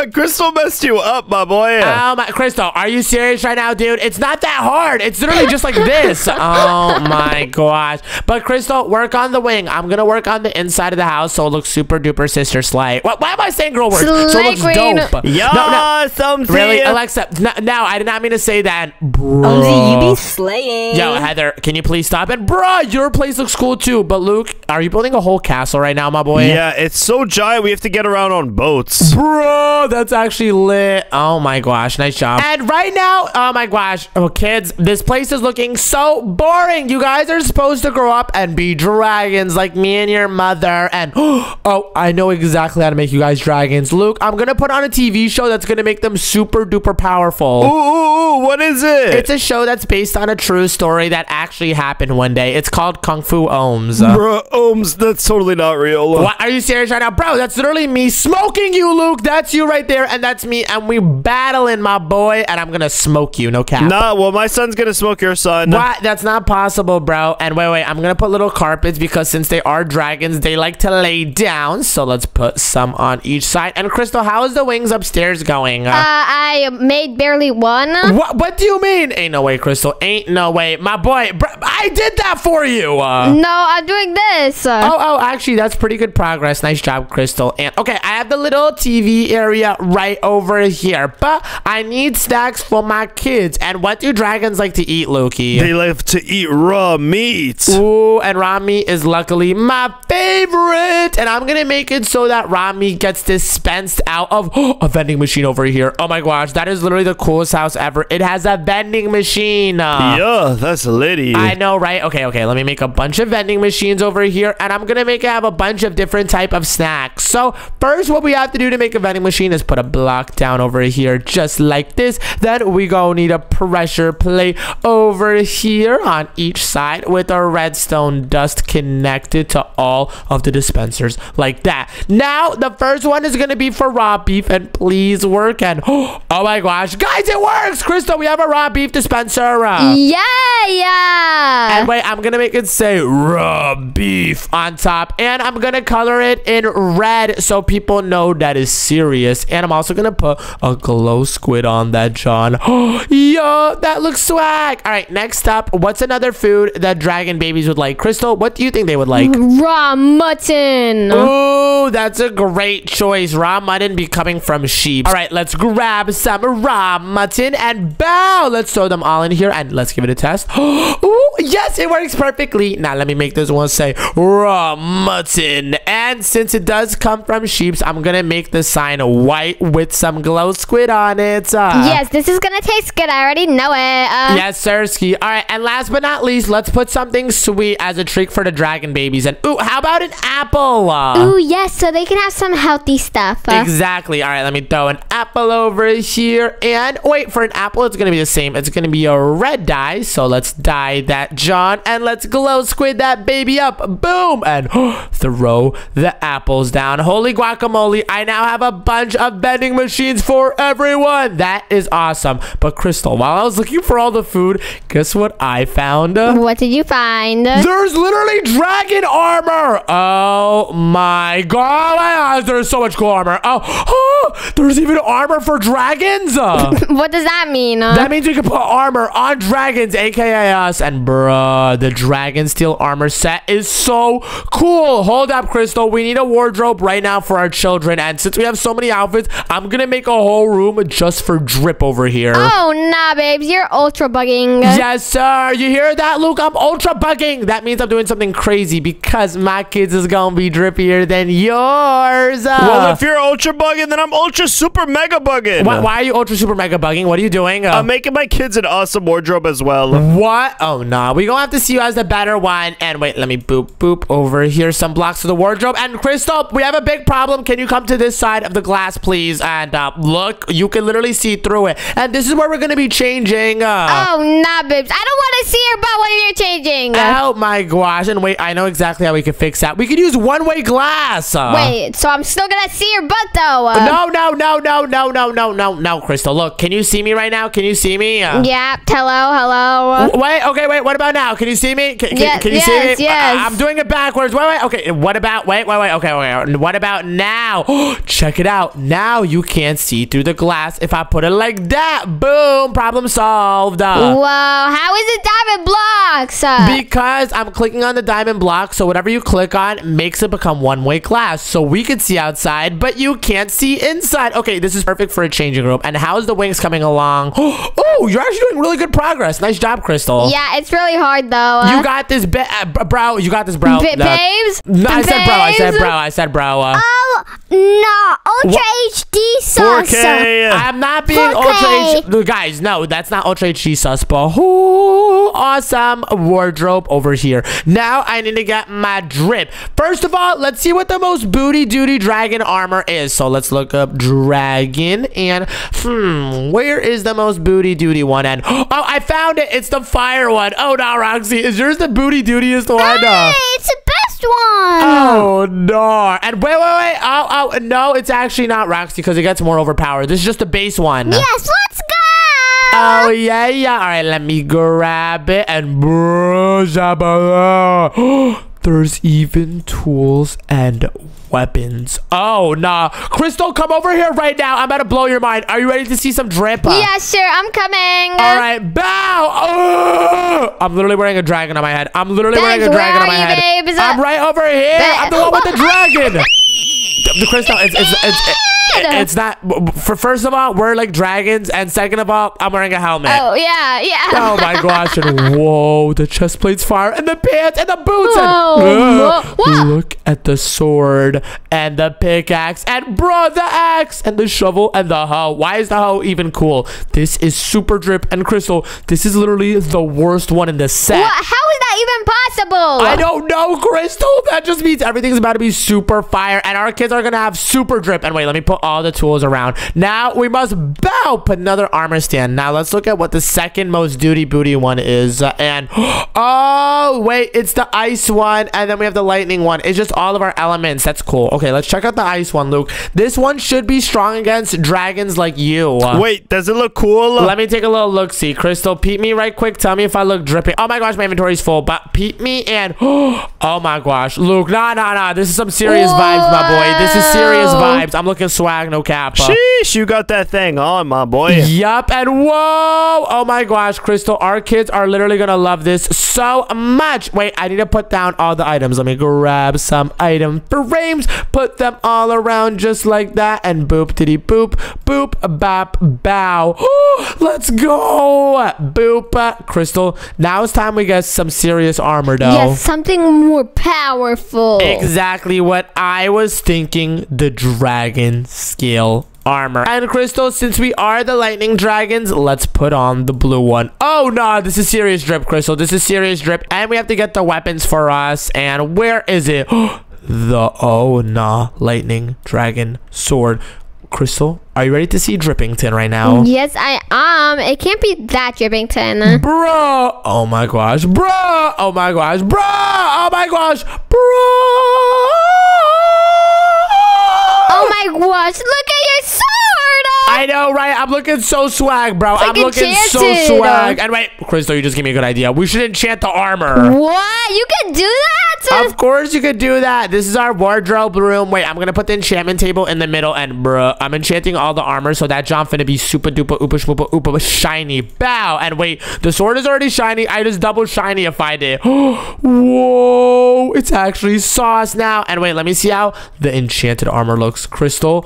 no, Crystal messed you up, my boy. Oh my, Crystal, are you serious right now, dude? It's not that hard. It's literally just like this. <laughs> Oh my gosh. But Crystal, work on the wing. I'm gonna work on the inside of the house so it looks super duper sister slay. What? Why am I saying girl words? So it looks queen. dope. yeah, No, no. something. Really, Alexa? No, no, I did not mean to say that, bro. Oh, Omzy, you be slaying. Yo, Heather, can you please stop it? Bruh, your place looks cool too. But Luke, are you building a whole castle right now, my boy? Yeah, it's so giant we have to get around on boats. Bro, that's actually lit. Oh my gosh, nice job. And right now, oh my gosh, oh kids, this place is looking so boring. You guys are supposed to grow up and be dragons like me and your mother. And <gasps> oh, I know exactly how to make you guys dragons. Luke, I'm gonna put on a TV show that's gonna make them super duper powerful. Ooh, ooh, ooh, what is it? It's a show that's based on a true story that actually happened one day. It's called Kung Fu Omz. Bro, Omz, that's totally not real. What are you serious right now, bro? That's literally me smoking you, Luke. That's you right there, and that's me, and we battling, my boy. And I'm gonna smoke you, no cap. Nah, well, my son's gonna smoke your son. What? That's not possible, bro. And wait, wait, I'm gonna put little carpets because since they are dragons, they like to lay down. So let's put some on each side. And Crystal, how is the wings upstairs going? Uh, I made barely one. <laughs> what? What do you mean? Ain't no way, Crystal. Ain't no way, my boy. Bro, I did that for you. Uh, No, I'm doing this. Oh, oh, actually, that's pretty good progress. Nice job, Crystal. And okay, I have the little TV area right over here, but I need snacks for my kids. And what do dragons like to eat, Lukey? They like to eat raw meat. Ooh, and raw meat is luckily my favorite. And I'm gonna make it so that raw meat gets dispensed out of <gasps> a vending machine over here. Oh my gosh, that is literally the coolest house ever. It has a vending machine. Yeah, that's litty. I know, right? Okay, okay. Let me make a bunch of vending machines over here, and I'm gonna make it have a bunch of different type of snacks. So first, what we have to do to make a vending machine is put a block down over here, just like this. Then we go need a pressure plate over here on each side with a redstone dust connected to all of the dispensers, like that. Now the first one is gonna be for raw beef, and please work. And <gasps> oh my gosh, guys, it works! Crystal, we have a raw beef dispenser. Uh, Yeah, yeah. and wait, I'm gonna make it say raw beef on top, and I'm gonna color it in red so people know that is serious. And I'm also gonna put a glow squid on that, John. <gasps> Yo, that looks swag. All right, next up, what's another food that dragon babies would like? Crystal, what do you think they would like? Raw mutton. Ooh, that's a great choice. Raw mutton be coming from sheep. All right, let's grab some raw mutton and bow. Let's throw them all in here and let's give it a test. <gasps> Ooh, yes, it works perfectly. Now, let me make this one say raw mutton. And since it does come from sheeps, I'm going to make the sign white with some glow squid on it. Uh, Yes, this is gonna taste good. I already know it. Uh, Yes, Sirski. All right, and last but not least, let's put something sweet as a treat for the dragon babies. And ooh, how about an apple? Uh, Ooh, yes, so they can have some healthy stuff. Uh, Exactly. All right, let me throw an apple over here. And wait, for an apple, it's going to be the same. It's going to be a red dye. So let's dye that, John. And let's glow squid that baby up. Boom. And <gasps> throw the apples down. Holy guacamole. I now have a bunch of vending machines for everyone. That is awesome. But Crystal, while I was looking for all the food, guess what I found? what did you find? There's literally dragon armor. Oh my god. There's so much cool armor. Oh, oh <gasps> there's even armor for dragons. <laughs> What does that mean? Uh, that means we can put armor on dragons, aka us. And bruh, the dragon steel armor set is so cool. Hold up, Crystal. We need a wardrobe right now for our children. And since we have so many outfits, I'm gonna make a whole room just for drip over here. oh, nah, babes. You're ultra bugging. Yes, sir. You hear that, Luke? I'm ultra bugging. That means I'm doing something crazy because my kids is gonna be drippier than yours. Uh, well, if you're ultra bugging, then I'm ultra super mega bugging. why, why are you ultra super mega bugging? What are you doing? Uh, I'm making my kids an awesome wardrobe as well. what? Oh no. no. We gonna have to see who has the better one. And wait, let me boop, boop over here. Some blocks to the wardrobe. And Crystal, we have a big problem. Can you come to this side of the glass, please? And uh, look, you can literally see through it. And this is where we're gonna be changing. Uh, Oh, nah, babes. I don't want to see your butt when you're changing. Oh my gosh. And wait, I know exactly how we can fix that. We could use one-way glass. Uh, Wait, so I'm still gonna see your butt though. Uh, No, no, no, no, no, no, no, no, no, Crystal. Look, can you see me right now? Can you see me? Uh, Yeah. Hello. Hello. Wait, okay, wait, what about now? Can you see me? Can, can, Yeah, can you see me? yes, yes. Uh, I'm doing it backwards. Wait, wait, okay. What about, wait, wait, wait, okay, wait. What about now? <gasps> Check it out. Now you can't see through the glass if I put it like that. Boom, problem solved. Uh, Whoa. How is it diamond blocks? Uh, because I'm clicking on the diamond block, so whatever you click on makes it become one-way glass. So we can see outside, but you can't see inside. Okay, this is perfect for a changing room. And how's the wings coming along? <gasps> Oh, you're actually doing really good progress. Nice job, Crystal. yeah, it's really hard though. Uh, You got this, ba- uh, b- bro. You got this, bro. ba- Uh, babes. no, I said bro. I said Babes? bro. I said bro. Uh, Oh, no. Ultra HD sauce. 4K. I'm not being 4K. ultra HD. Guys, no, that's not ultra HD sus, but whoo, awesome wardrobe over here. Now I need to get my drip. First of all, let's see what the most booty duty dragon armor is. So let's look up dragon and hmm, where is the most booty duty one? And <gasps> oh, I found it. It's the fire one. Oh no, Roxy, is yours the booty dutyest one? Hey, it's the best one. Oh no! And wait, wait, wait! Oh, oh, no! It's actually not Roxy because it gets more overpowered. This is just the base one. Yes, let's go. Oh yeah, yeah. All right, let me grab it and brush up. <gasps> There's even tools and weapons. Oh nah, Crystal, come over here right now. I'm about to blow your mind. Are you ready to see some drip? Yeah, sure. I'm coming. All right, bow. Oh! I'm literally wearing a dragon on my head. I'm literally wearing a dragon on my you, head. babes? I'm right over here. Ba- I'm the one with the <laughs> dragon. Crystal. It's it's it's, it- it's not. For first of all, we're like dragons, and second of all, I'm wearing a helmet. Oh yeah, yeah. Oh my <laughs> gosh! And whoa, the chest plate's fire, and the pants, and the boots, and Whoa, Ugh. whoa, whoa. look at the sword and the pickaxe, and bro, the axe, and the shovel, and the hoe. Why is the hoe even cool? This is super drip and crystal. This is literally the worst one in the set. What? How is that even possible? I don't know, Crystal. That just means everything's about to be super fire, and our kids are gonna have super drip. And wait, let me put all the tools around. Now we must bow. Put another armor stand. Now let's look at what the second most duty booty one is. Uh, and <gasps> oh wait, it's the ice one, and then we have the lightning one. It's just all of our elements. That's cool. Okay, let's check out the ice one, Luke. This one should be strong against dragons like you. Uh, Wait, does it look cool? let me take a little look. See, Crystal, peep me right quick. Tell me if I look dripping. Oh my gosh, my inventory's full. But peep me and <gasps> oh my gosh, Luke, nah, nah, nah. This is some serious vibes, my boy. This is serious vibes. I'm looking swag, no cap. Sheesh, you got that thing on, my boy. Yup, and whoa! Oh my gosh, Crystal, our kids are literally gonna love this so much. Wait, I need to put down all the items. Let me grab some item frames, put them all around just like that, and boop diddy boop, boop bop bow. Let's go! Boop, uh, Crystal. Now it's time we get some serious armor, though. Yes, something more powerful. Exactly what I was thinking the dragon scale armor. And Crystal, since we are the lightning dragons, let's put on the blue one. Oh no, this is serious drip, Crystal. This is serious drip. And we have to get the weapons for us. And where is it? <gasps> the oh nah lightning dragon sword. Crystal, are you ready to see Drippington right now? Yes, I am. It can't be that Drippington. Bro! Oh my gosh, bro! Oh my gosh, bro! Oh my gosh, bro! My gosh! Look at! I know, right? I'm looking so swag, bro. I'm like looking so swag. And wait, Crystal, you just gave me a good idea. We should enchant the armor. What? You can do that? Of course you could do that. This is our wardrobe room. Wait, I'm gonna put the enchantment table in the middle and bruh, I'm enchanting all the armor so that John finna be super duper oopa shmoopa oopa shiny. Bow. And wait, the sword is already shiny. I just double shiny if I did. <gasps> Whoa, it's actually sauce now. And wait, let me see how the enchanted armor looks. Crystal.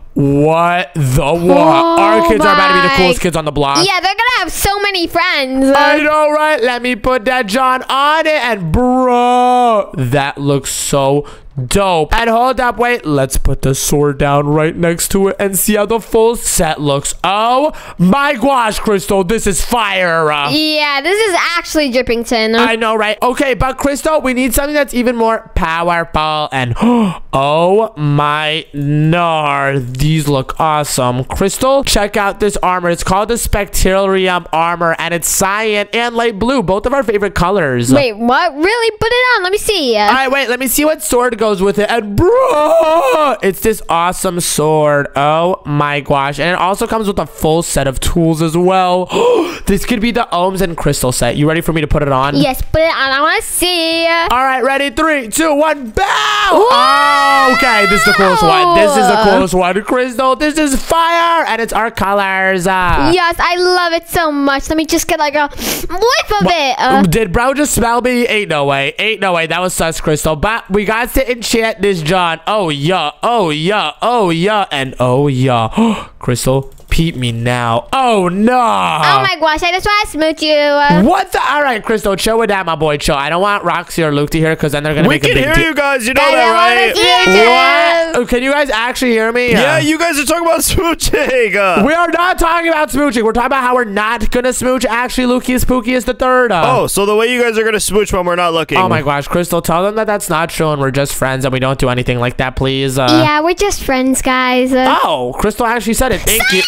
<gasps> What the what? Oh Our kids are about to be the coolest kids on the block. yeah, they're gonna have so many friends. I know, right? Let me put that John on it, and bro, that looks so dope. And hold up, wait. Let's put the sword down right next to it and see how the full set looks. Oh my gosh, Crystal, this is fire. Yeah, this is actually Drippington. I know, right? Okay, but Crystal, we need something that's even more powerful. And <gasps> oh my nar, these look awesome. Crystal, check out this armor. It's called the Spectarium armor, and it's cyan and light blue, both of our favorite colors. Wait, what? Really? Put it on. Let me see. All right, wait. Let me see what sword goes with it. And bro, it's this awesome sword. Oh my gosh! And it also comes with a full set of tools as well. <gasps> this could be the Omz and crystal set. You ready for me to put it on? Yes, put it on. I want to see. All right, ready? Three, two, one, bow! Oh, okay, this is the coolest one. This is the coolest one. Crystal, this is fire, and it's our colors. Uh, Yes, I love it so much. Let me just get like a whiff of it. Uh, Did bro just smell me? Ain't no way. Ain't no way. That was sus, Crystal. But we got to enchant this John. Oh, yeah. Oh, yeah. Oh, yeah. And oh, yeah. <gasps> Crystal, peep me now. Oh, no. oh my gosh, I just want to smooch you. Uh, What the? All right, Crystal, chill with that, my boy. Chill. I don't want Roxy or Luke to hear because then they're going to We make a big. We can hear you guys. You know I that, right? What? Oh, Can you guys actually hear me? Yeah, you guys are talking about <laughs> smooching. Uh, We are not talking about smooching. We're talking about how we're not gonna smooch. Actually, Lukey is Spooky is the third. Uh, oh, so the way you guys are gonna smooch when we're not looking. Oh my gosh, Crystal, tell them that that's not true and we're just friends and we don't do anything like that, please. Uh, yeah, we're just friends, guys. Uh, Oh, Crystal actually said it. Thank you.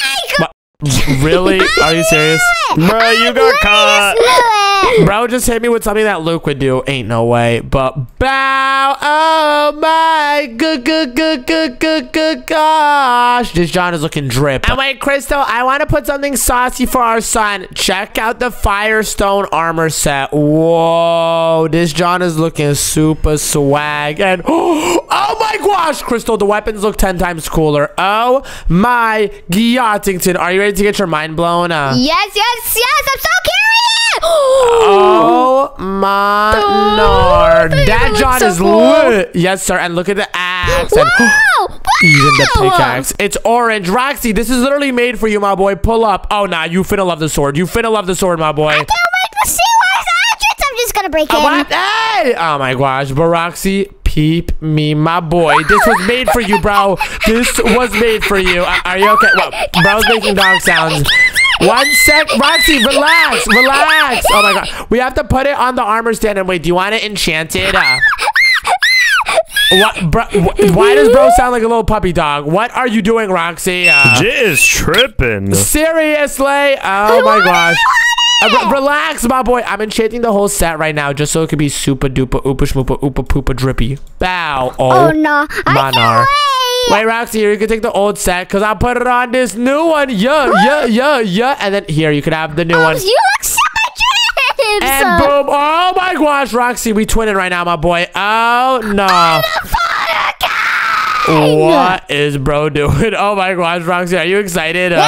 But- really? Are you serious? Bro, you got caught. Blew. <laughs> Bro just hit me with something that Luke would do. Ain't no way. But bow. Oh my good good good good good good gosh. This John is looking drip. And wait, Crystal, I want to put something saucy for our son. Check out the Firestone armor set. Whoa, this John is looking super swag. And <gasps> oh my gosh, Crystal, the weapons look 10 times cooler. Oh my Gottington. Are you ready to get your mind blown? Uh, yes, yes, yes. I'm so curious. Oh, oh my lord. That John so is cool. lit. Yes, sir. And look at the axe. And Wow! <gasps> even the Wow! pickaxe. It's orange. Roxy, this is literally made for you, my boy. Pull up. Oh, nah. You finna love the sword. You finna love the sword, my boy. I Can't wait to see the entrance. I'm just gonna break Oh, in. Hey! Oh my gosh. But Roxy, peep me, my boy. This was made for you, bro. This was made for you. Are, are you okay? Well, bro's making dog sounds. One sec, Roxy, relax, relax. Oh my god, we have to put it on the armor stand. And wait, do you want it enchanted? Uh, what, bro? wh- Why does bro sound like a little puppy dog? What are you doing, Roxy? Uh, Jit is tripping. seriously? Oh my gosh. Uh, re- relax, my boy. I'm enchanting the whole set right now just so it could be super duper oopa shmoopa oopa poopa drippy. Bow. Oh no. I can't wait. Wait, Roxy, here you can take the old set because I'll put it on this new one. Yeah, yeah, yeah, yeah. And then here you can have the new one. You look so much And boom. Oh my gosh, Roxy, we twinning right now, my boy. Oh no. What is bro doing? <laughs> Oh my gosh, Roxy, are you excited? It's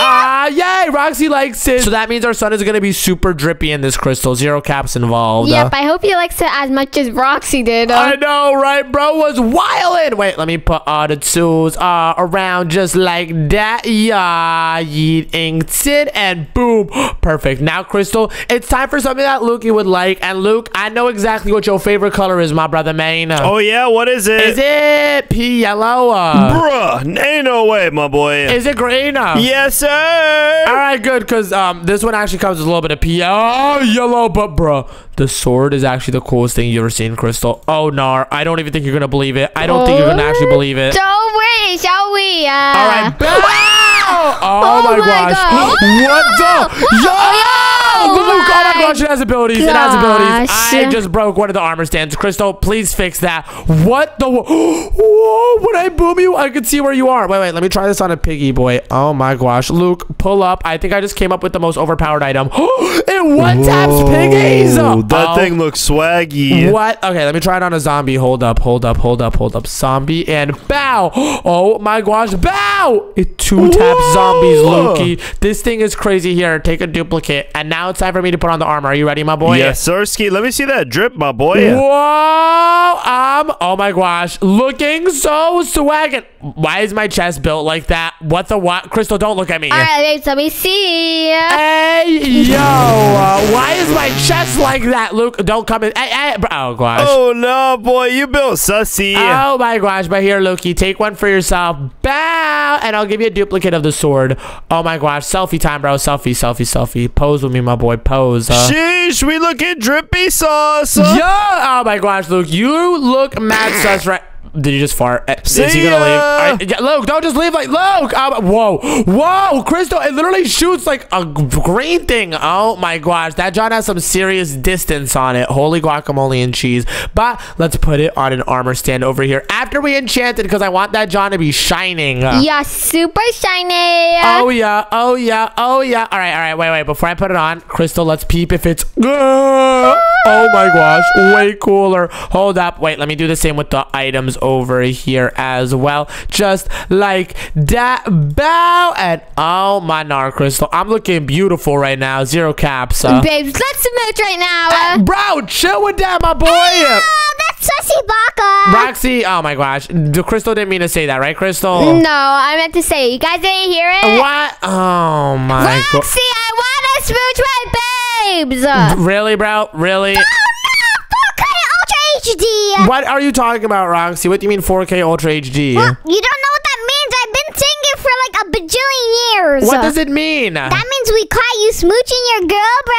Uh, Ah, yay! Roxy likes it. So that means our son is gonna be super drippy in this crystal. Zero caps involved. Uh, Yep, I hope he likes it as much as Roxy did. Uh, I know, right? Bro was wildin'. Wait, let me put all the tools uh, around just like that. Yeah, yeet inked it, and boom. <gasps> Perfect. Now, Crystal, it's time for something that Lukey would like. And Luke, I know exactly what your favorite color is, my brother Maine. Oh yeah, what is it? Is it pea yellow? Uh, Bruh, ain't no way, my boy. is it green? Uh, yes, sir. All right, good, because um, this one actually comes with a little bit of pea. Oh, yellow, but bro, the sword is actually the coolest thing you ever seen, Crystal. Oh, nar, I don't even think you're gonna believe it. I don't think you're gonna actually believe it. So wait, shall we? Uh, All right, bow! <laughs> Oh, Oh my, my gosh! God. What the? <laughs> Yo! Oh, Luke, oh my my gosh, it has abilities. It has abilities. gosh. I just broke one of the armor stands. Crystal, please fix that. What the? <gasps> Whoa! When I boom you, I can see where you are. Wait, wait. Let me try this on a piggy boy. Oh my gosh, Luke, pull up. I think I just came up with the most overpowered item. <gasps> it one taps piggies. That Oh. thing looks swaggy. What? Okay, let me try it on a zombie. Hold up, hold up, hold up, hold up. Zombie and bow. <gasps> Oh my gosh, bow! It two taps zombies, Whoa. Lukey. This thing is crazy here. Take a duplicate. And now outside for me to put on the armor. Are you ready, my boy? Yes, Sirski. Let me see that drip, my boy. Whoa! Um, oh my gosh. Looking so swaggin'. Why is my chest built like that? What the what? Crystal, don't look at me. All right, babes, let me see. Hey, yo. Uh, why is my chest like that? Luke, don't come in. Hey, hey, bro. Oh, gosh. Oh no, boy, you built sussy. Oh my gosh, but here, Lukey, take one for yourself. Bow, and I'll give you a duplicate of the sword. Oh my gosh, selfie time, bro. Selfie, selfie, selfie. Pose with me, my boy. Pose. Uh. Sheesh, we looking drippy sauce. Yo! Oh my gosh, Luke, you look mad sus right. Did you just fart? Uh, Is he See gonna leave? ya. All right, yeah, Luke, don't just leave like Luke. Um, whoa, whoa, Crystal! It literally shoots like a green thing. Oh my gosh, that John has some serious distance on it. Holy guacamole and cheese. But let's put it on an armor stand over here after we enchant it because I want that John to be shining. Yeah, super shiny. Oh yeah, oh yeah, oh yeah. All right, all right. Wait, wait. Before I put it on, Crystal, let's peep if it's. Oh my gosh, way cooler. Hold up. Wait, let me do the same with the items over here as well. Just like that. Bow and oh my nar, Crystal. I'm looking beautiful right now. Zero caps. Uh, Babes, let's smooch right now. Uh, bro, chill with that, my boy. Oh, that's Sussy Baka. Roxy, oh my gosh. The Crystal didn't mean to say that, right, Crystal? no, I meant to say, you guys didn't hear it? What? Oh my. Roxy, I want to smooch my babes. Really, bro? Really? HD. What are you talking about, Roxy? What do you mean 4K Ultra HD? Well, you don't know what that means. I've been saying it for like a bajillion years. What does it mean? That means we caught you smooching your girl, bro.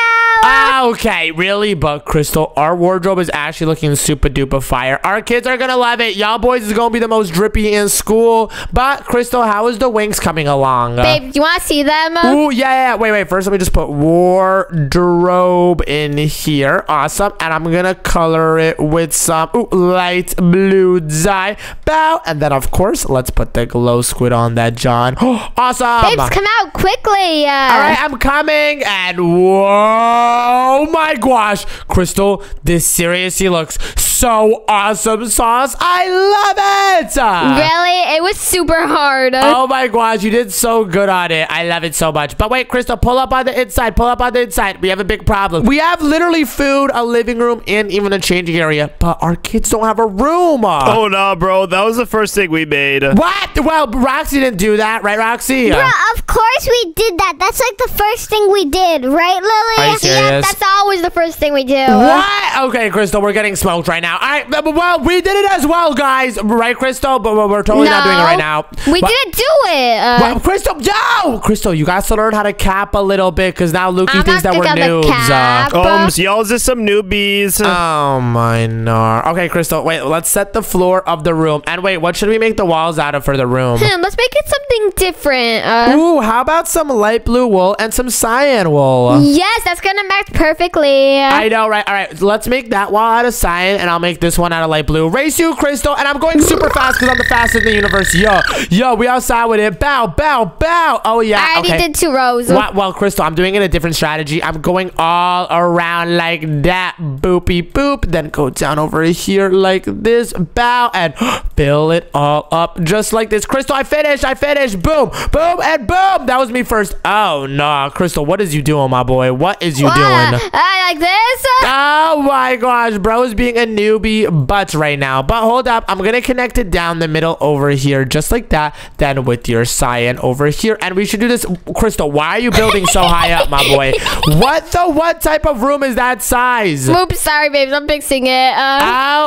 Ah, okay, really? But Crystal, our wardrobe is actually looking super duper fire. Our kids are gonna love it. Y'all boys is gonna be the most drippy in school. But Crystal, how is the wings coming along? Babe, you want to see them? Ooh, yeah, yeah. Wait, wait. First, let me just put wardrobe in here. Awesome. And I'm gonna color it with some ooh, light blue dye. Bow. And then, of course, let's put the glow squid on that, John. <gasps> awesome. babes, come out quickly. Uh, All right, I'm coming. And whoa, my gosh. Crystal, this seriously looks so awesome sauce. I love it. Really? It was super hard. Oh my gosh, you did so good on it. I love it so much. But wait, Crystal, pull up on the inside. Pull up on the inside. We have a big problem. We have literally food, a living room, and even a changing area, but our kids don't have a room. Oh no, bro. That was the first thing we made. What? Well, Roxy didn't do that, right, Roxy? Bro, of course we did that. That's like the first thing we did, right, Lily? Are you serious? yeah, that's always the first thing we do. What? Okay, Crystal, we're getting smoked right now. All right, but- but, well, we did it as well, guys. Right, Crystal? But but we're totally not doing it right now. We What- didn't do it. Uh, Well, Crystal, yo! Crystal, you guys to learn how to cap a little bit because now Lukey I'm thinks that we're gonna noobs. uh. cap. Y'all just some newbies. Oh my nar. Okay, Crystal, wait, let's set the floor of the room. And wait, what should we make the walls out of for the room? hmm, let's make it something different. Uh, Ooh, how about some light blue wool and some cyan wool? yes, that's gonna match perfectly. I know, right? All right, let's make that wall out of cyan, and I'll make this one out of light blue. Race you, Crystal, and I'm going super fast because I'm the fastest in the universe. Yo, yo, we outside with it. Bow, bow, bow. Oh yeah. I already okay. did two rows. Well, well, Crystal, I'm doing it a different strategy. I'm going all around like that. Boopy boop. Then go down over here like this. Bow and <gasps> fill it all up just like this. Crystal, I finished. I finished. Boom, boom, and boom. That was me first. Oh, no. Crystal, what is you doing, my boy? What is you What? doing? I like this? Oh my gosh, bro is being a newbie butts right now. But hold up, I'm gonna connect it down the middle over here, just like that. Then with your cyan over here, and we should do this. Crystal, why are you building so high up, my boy? <laughs> What the what type of room is that size? Oops, sorry, babes. I'm fixing it. Uh,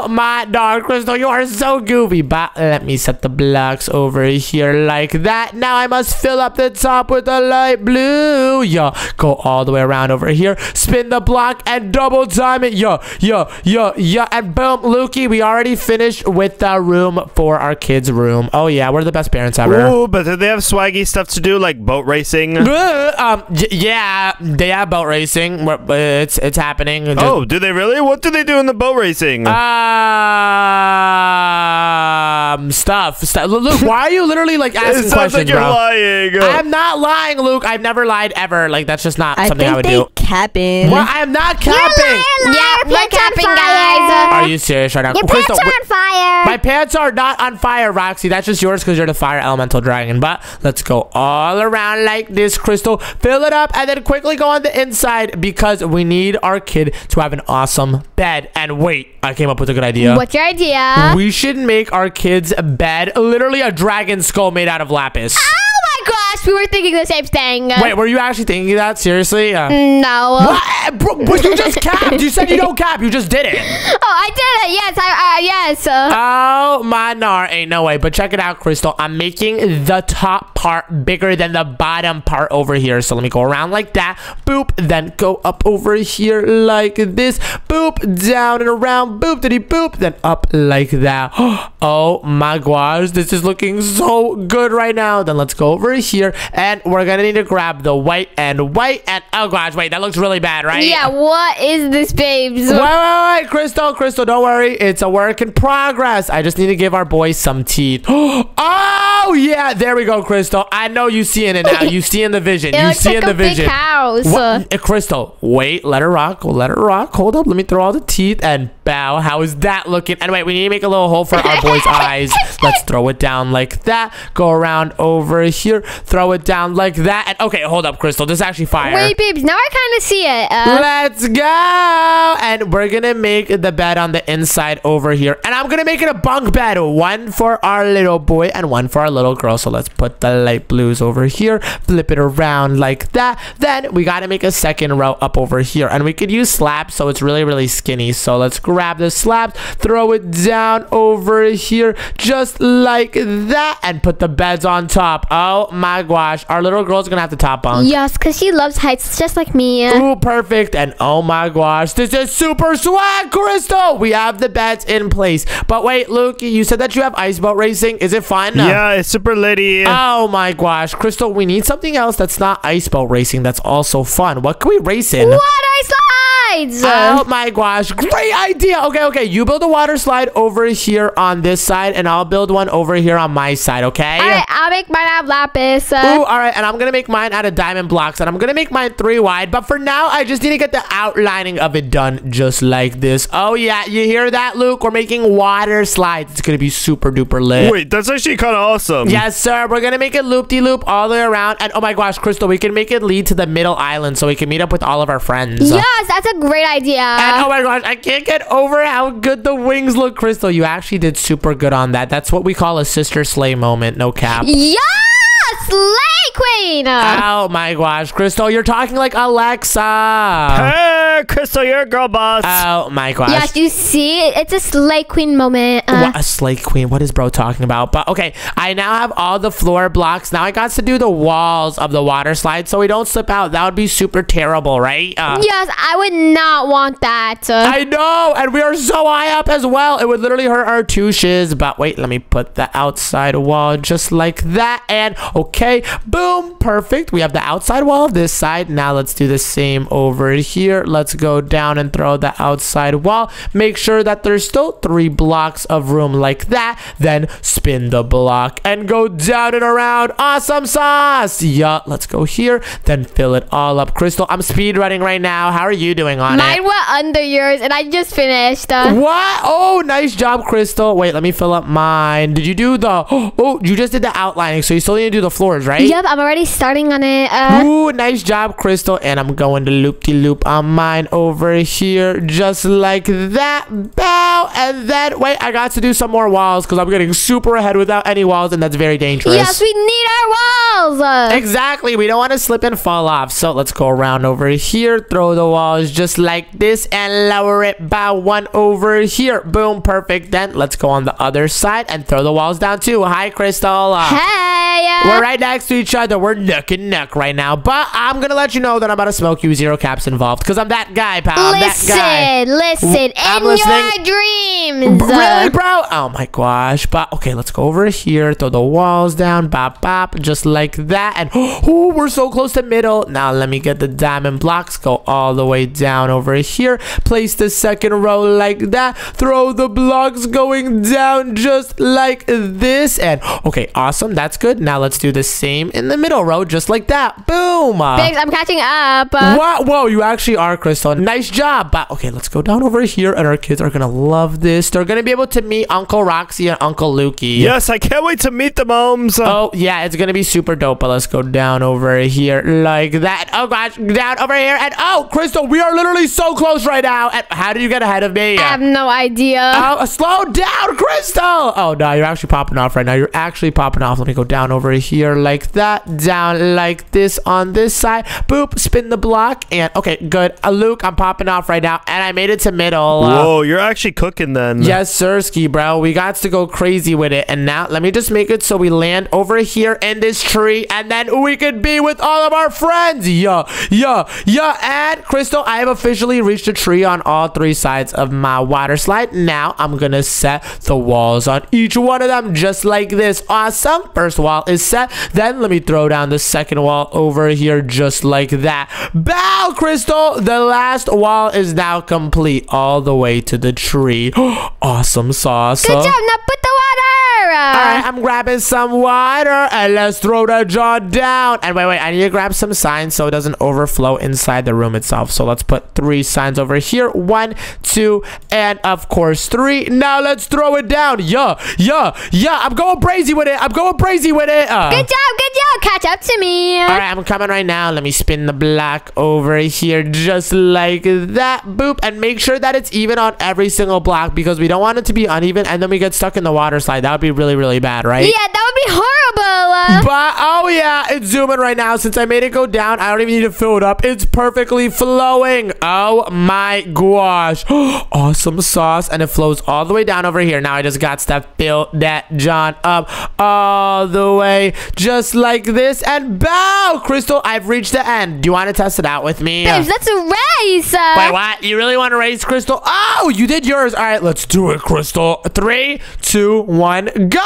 Oh my dark crystal, you are so goofy. But let me set the blocks over here like that. Now I must fill up the top with the light blue. Yeah, go all the way around over here. Spin the block and double time it. Yeah, yeah, yeah, yeah. And boom, Lukey, we already finished with the room for our kids' room. Oh yeah, we're the best parents ever. Ooh, but do they have swaggy stuff to do like boat racing? <laughs> Uh, um, yeah, they have boat racing. It's it's happening. Just- Oh, do they really? What do they do in the boat racing? Um, stuff. stuff. Luke, why are you literally like <laughs> asking it sounds questions, like you're bro? lying. I'm not lying, Luke. I've never lied ever. Like that's just not I something I think would they do. capping. Well, I am not You're capping. liar, liar. Yeah, Your we're pants on capping, fire. guys. Are you serious right now? Your Crystal, pants are on fire. My pants are not on fire, Roxy. That's just yours because you're the fire elemental dragon. But let's go all around like this, Crystal. Fill it up and then quickly go on the inside because we need our kid to have an awesome bed. And wait, I came up with a good idea. What's your idea? We should make our kid's bed literally a dragon skull made out of lapis. oh my gosh, we were thinking the same thing. Wait, were you actually thinking that? Seriously? Uh, No. what? Bro, but you just capped. You said you don't cap. You just did it. <laughs> Oh, I did it. Yes, I, uh, yes. Uh, Oh my nar, ain't no way. But check it out, Crystal. I'm making the top part bigger than the bottom part over here. So let me go around like that. Boop. Then go up over here like this. Boop. Down and around. Boop. Diddy boop. Then up like that. <gasps> Oh my gosh. This is looking so good right now. Then let's go over here. And we're gonna need to grab the white and white and oh gosh, wait, that looks really bad, right? yeah, what is this, babes? Wait, wait, wait, Crystal, Crystal, don't worry. It's a work in progress. I just need to give our boys some teeth. <gasps> oh, yeah, there we go, Crystal. I know you seeing it now. You <laughs> seeing the vision. It you seeing like the a big vision. house. What? Uh, Crystal, wait, let her rock. Let her rock. Hold up. Let me throw all the teeth and bow. How is that looking? And wait, we need to make a little hole for our boys' <laughs> eyes. Let's throw it down like that. Go around over here. Throw it down like that. And okay, hold up, Crystal. This is actually fire. Wait, babes, now I kind of see it. Uh, Let's go! And we're gonna make the bed on the inside over here. And I'm gonna make it a bunk bed. One for our little boy and one for our little girl. So let's put the light blues over here. Flip it around like that. Then we gotta make a second row up over here. And we could use slabs so it's really, really skinny. So let's grab the slabs, throw it down over here just like that. And put the beds on top. Oh my gosh. Our little girl's gonna have to top bunk. yes, because she loves heights just like me. Ooh, perfect. And oh my gosh, this is super swag, Crystal. We have the beds in place. But wait, Luke, you said that you have ice boat racing. Is it fun? Yeah, it's super litty. Oh my gosh, Crystal, we need something else that's not ice boat racing that's also fun. What can we race in? Water slides! Oh my gosh, great idea. Okay, okay, you build a water slide over here on this side, and I'll build one over here on my side, okay? Alright, I'll make mine out of lapis. Uh, Ooh, all right, and I'm gonna make mine out of diamond blocks, and I'm gonna make mine three wide. But for now, I just need to get the outlining of it done, just like this. Oh yeah, you hear that, Luke? We're making water slides. It's gonna be super duper lit. Wait, that's actually kind of awesome. Yes, sir. We're gonna make it loop de loop all the way around, and oh my gosh, Crystal, we can make it lead to the middle island so we can meet up with all of our friends. yes, that's a great idea. And oh my gosh, I can't get over how good the wings look, Crystal. You actually did super good on that. That's what we call a sister slay moment, no cap. yes! Slay Queen! Oh my gosh, Crystal, you're talking like Alexa. Hey, Crystal, you're a girl boss. Oh my gosh. yes, you see? It's a Slay Queen moment. Uh, What a slay queen. What is bro talking about? But okay, I now have all the floor blocks. Now I got to do the walls of the water slide so we don't slip out. That would be super terrible, right? Uh, yes, I would not want that. Uh, I know, and we are so high up as well. It would literally hurt our tushes. But wait, let me put the outside wall just like that. And okay, boom, perfect. We have the outside wall of this side. Now let's do the same over here. Let's go down and throw the outside wall. Make sure that there's still three blocks of room like that. Then spin the block and go down and around. Awesome sauce. Yeah, let's go here. Then fill it all up. Crystal, I'm speed running right now. How are you doing on it? Mine went under yours, and I just finished. Uh, What? Oh, nice job, Crystal. Wait, let me fill up mine. Did you do the... <gasps> Oh, you just did the outlining, so you still need to do the floors, right? yep, I'm already starting on it. Uh, Ooh, nice job, Crystal. And I'm going to loop-de-loop on mine over here, just like that. Bow. And then, wait, I got to do some more walls because I'm getting super ahead without any walls, and that's very dangerous. yes, we need our walls. Exactly. We don't want to slip and fall off. So let's go around over here, throw the walls just like this, and lower it by one over here. Boom. Perfect. Then let's go on the other side and throw the walls down too. Hi, Crystal. Uh, hey. Uh, We're right next to each other. We're neck and neck right now. But I'm going to let you know that I'm about to smoke you. Zero caps involved because I'm that guy, pal. That guy. Listen, listen. I'm In listening. your dreams. Really, bro? Oh my gosh. But okay, let's go over here. Throw the walls down. Bop, bop. Just like that. And <gasps> oh, we're so close to middle. Now let me get the diamond blocks. Go all the way down over here. Place the second row like that. Throw the blocks going down just like this. And okay, awesome. That's good. Now let's do the same in the middle row. Just like that. Boom. Biggs, I'm catching up. Wow, whoa, you actually are, Crystal. Nice job. But okay, let's go down over here, and our kids are gonna love this. They're gonna be able to meet Uncle Roxy and Uncle Lukey. Yes, I can't wait to meet them, Omz. Oh, yeah, it's gonna be super dope. But let's go down over here like that. Oh, gosh, down over here. And oh, Crystal, we are literally so close right now. And how did you get ahead of me? I have no idea. Oh, slow down, Crystal. Oh, no, you're actually popping off right now. You're actually popping off. Let me go down over here like that. Down like this on this side. Boop, spin the block. And okay, good. Uh, Luke, I'm popping off right now. And I made it to middle. Uh, Whoa, you're actually cooking then. Yes, Sirski, bro. We got to go crazy with it. And now, let me just make it so we land over here in this tree. And then we could be with all of our friends. Yeah, yeah, yeah. And, Crystal, I have officially reached a tree on all three sides of my water slide. Now, I'm going to set the walls on each one of them just like this. Awesome. First wall is set. Then, let me throw down the second wall over here just like that. Bow, Crystal. The last wall is now complete all the way to the tree. <gasps> awesome sauce. Good job. Now put the water. Uh, All right, I'm grabbing some water and let's throw the jar down. And wait, wait, I need to grab some signs so it doesn't overflow inside the room itself. So let's put three signs over here. One, two, and of course three. Now let's throw it down. Yeah, yeah, yeah. I'm going crazy with it. I'm going crazy with it. Uh. Good job. Good job. Catch up to me. All right, I'm coming right now. Let me spin the block over here just like that. Boop. And make sure that it's even on every single block because we don't want it to be uneven and then we get stuck in the water slide. That would be really, really bad, right? Yeah, that would be horrible. Uh, <laughs> But oh yeah, it's zooming right now. Since I made it go down, I don't even need to fill it up. It's perfectly flowing. Oh my gosh. <gasps> awesome sauce. And it flows all the way down over here. Now I just got to fill that John up all the way. Just like this. And bow! Crystal, I've reached the end. Do you want to test it out with me? Babes, let's race. Uh, Wait, what? You really want to race, Crystal? Oh, you did yours. All right, let's do it, Crystal. Three, two, one, go!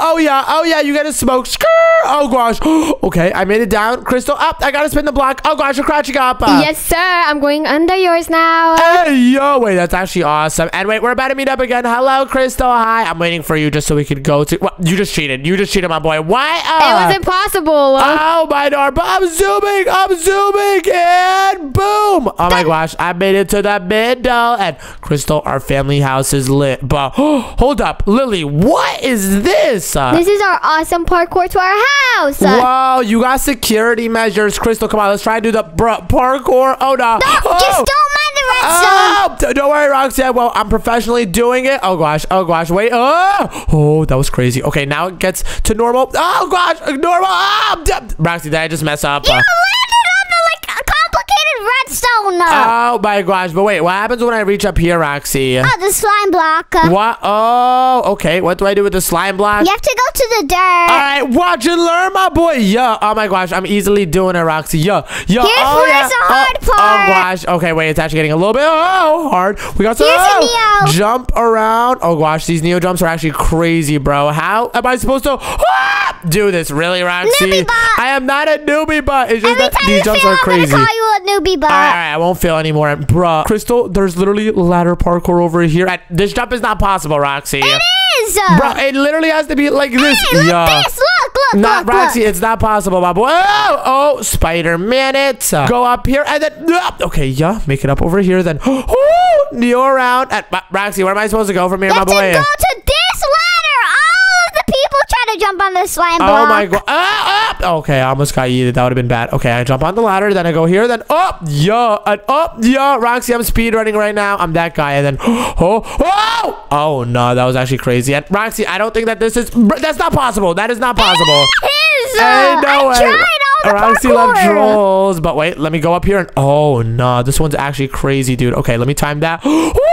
Oh, yeah. Oh, yeah. You got to smoke. Skrr. Oh, gosh. <gasps> okay, I made it down. Crystal, up. I got to spin the block. Oh, gosh, you're crouching up. Uh, Yes, sir. I'm going under yours now. Hey, yo. Wait, that's actually awesome. And wait, we're about to meet up again. Hello, Crystal. Hi. I'm waiting for you just so we could go to. What? You just cheated. You just cheated, my boy. Why? it Uh, was impossible. Uh, Oh my god, but I'm zooming, I'm zooming, and boom! Oh my gosh, I made it to the middle, and Crystal, our family house is lit. But <gasps> hold up, Lily, what is this? This is our awesome parkour to our house. Whoa, you got security measures. Crystal, come on, let's try and do the parkour. Oh no. Just oh. don't mind the ah, redstone. Oh, don't worry, Roxy. Well, I'm professionally doing it. Oh gosh, oh gosh, wait. Oh, oh, that was crazy. Okay, now it gets to normal. Oh gosh, normal. Oh, Roxy, did I just mess up? You landed on the like complicated redstone. Oh my gosh, but wait, what happens when I reach up here, Roxy? oh, the slime block. What? Oh, okay. What do I do with the slime block? you have to go to the dirt. All right, watch and learn, my boy. Yeah. Oh my gosh, I'm easily doing it, Roxy. Yeah. Yeah. Here's oh, where yeah. it's the oh, hard Oh part. gosh. Okay, wait. It's actually getting a little bit oh hard. We got to oh, jump around. Oh gosh, these Neo jumps are actually crazy, bro. How am I supposed to ah, do this? Really, Roxy? I am not a newbie, but it's just Every that time these you jumps fail, are I'm crazy. gonna call you a newbie bot. All right, all right, I won't fail anymore. Bruh. Crystal, there's literally ladder parkour over here. And this jump is not possible, Roxy. It is. Bro, it literally has to be like this. Hey, look yeah. this. Look, look, Not look, Roxy, look. it's not possible, my boy. Oh, oh, Spider-Man it. Uh, Go up here and then uh, okay, yeah, make it up over here. Then <gasps> oh, Neo around. And, uh, Roxy, where am I supposed to go from here, You my have boy? to go to this ladder. All of the people try to jump on the slime block. Oh my god. Ah, ah. Okay, I almost got yeeted. That would have been bad. Okay, I jump on the ladder, then I go here, then up, yeah, and up, yeah. Roxy, I'm speed running right now. I'm that guy, and then <gasps> oh, oh, oh no, that was actually crazy. And Roxy, I don't think that this is. That's not possible. That is not possible. It is. Uh, Hey, no I way. tried all the Roxy left trolls, but wait, let me go up here and oh no, this one's actually crazy, dude. Okay, let me time that. <gasps> <gasps>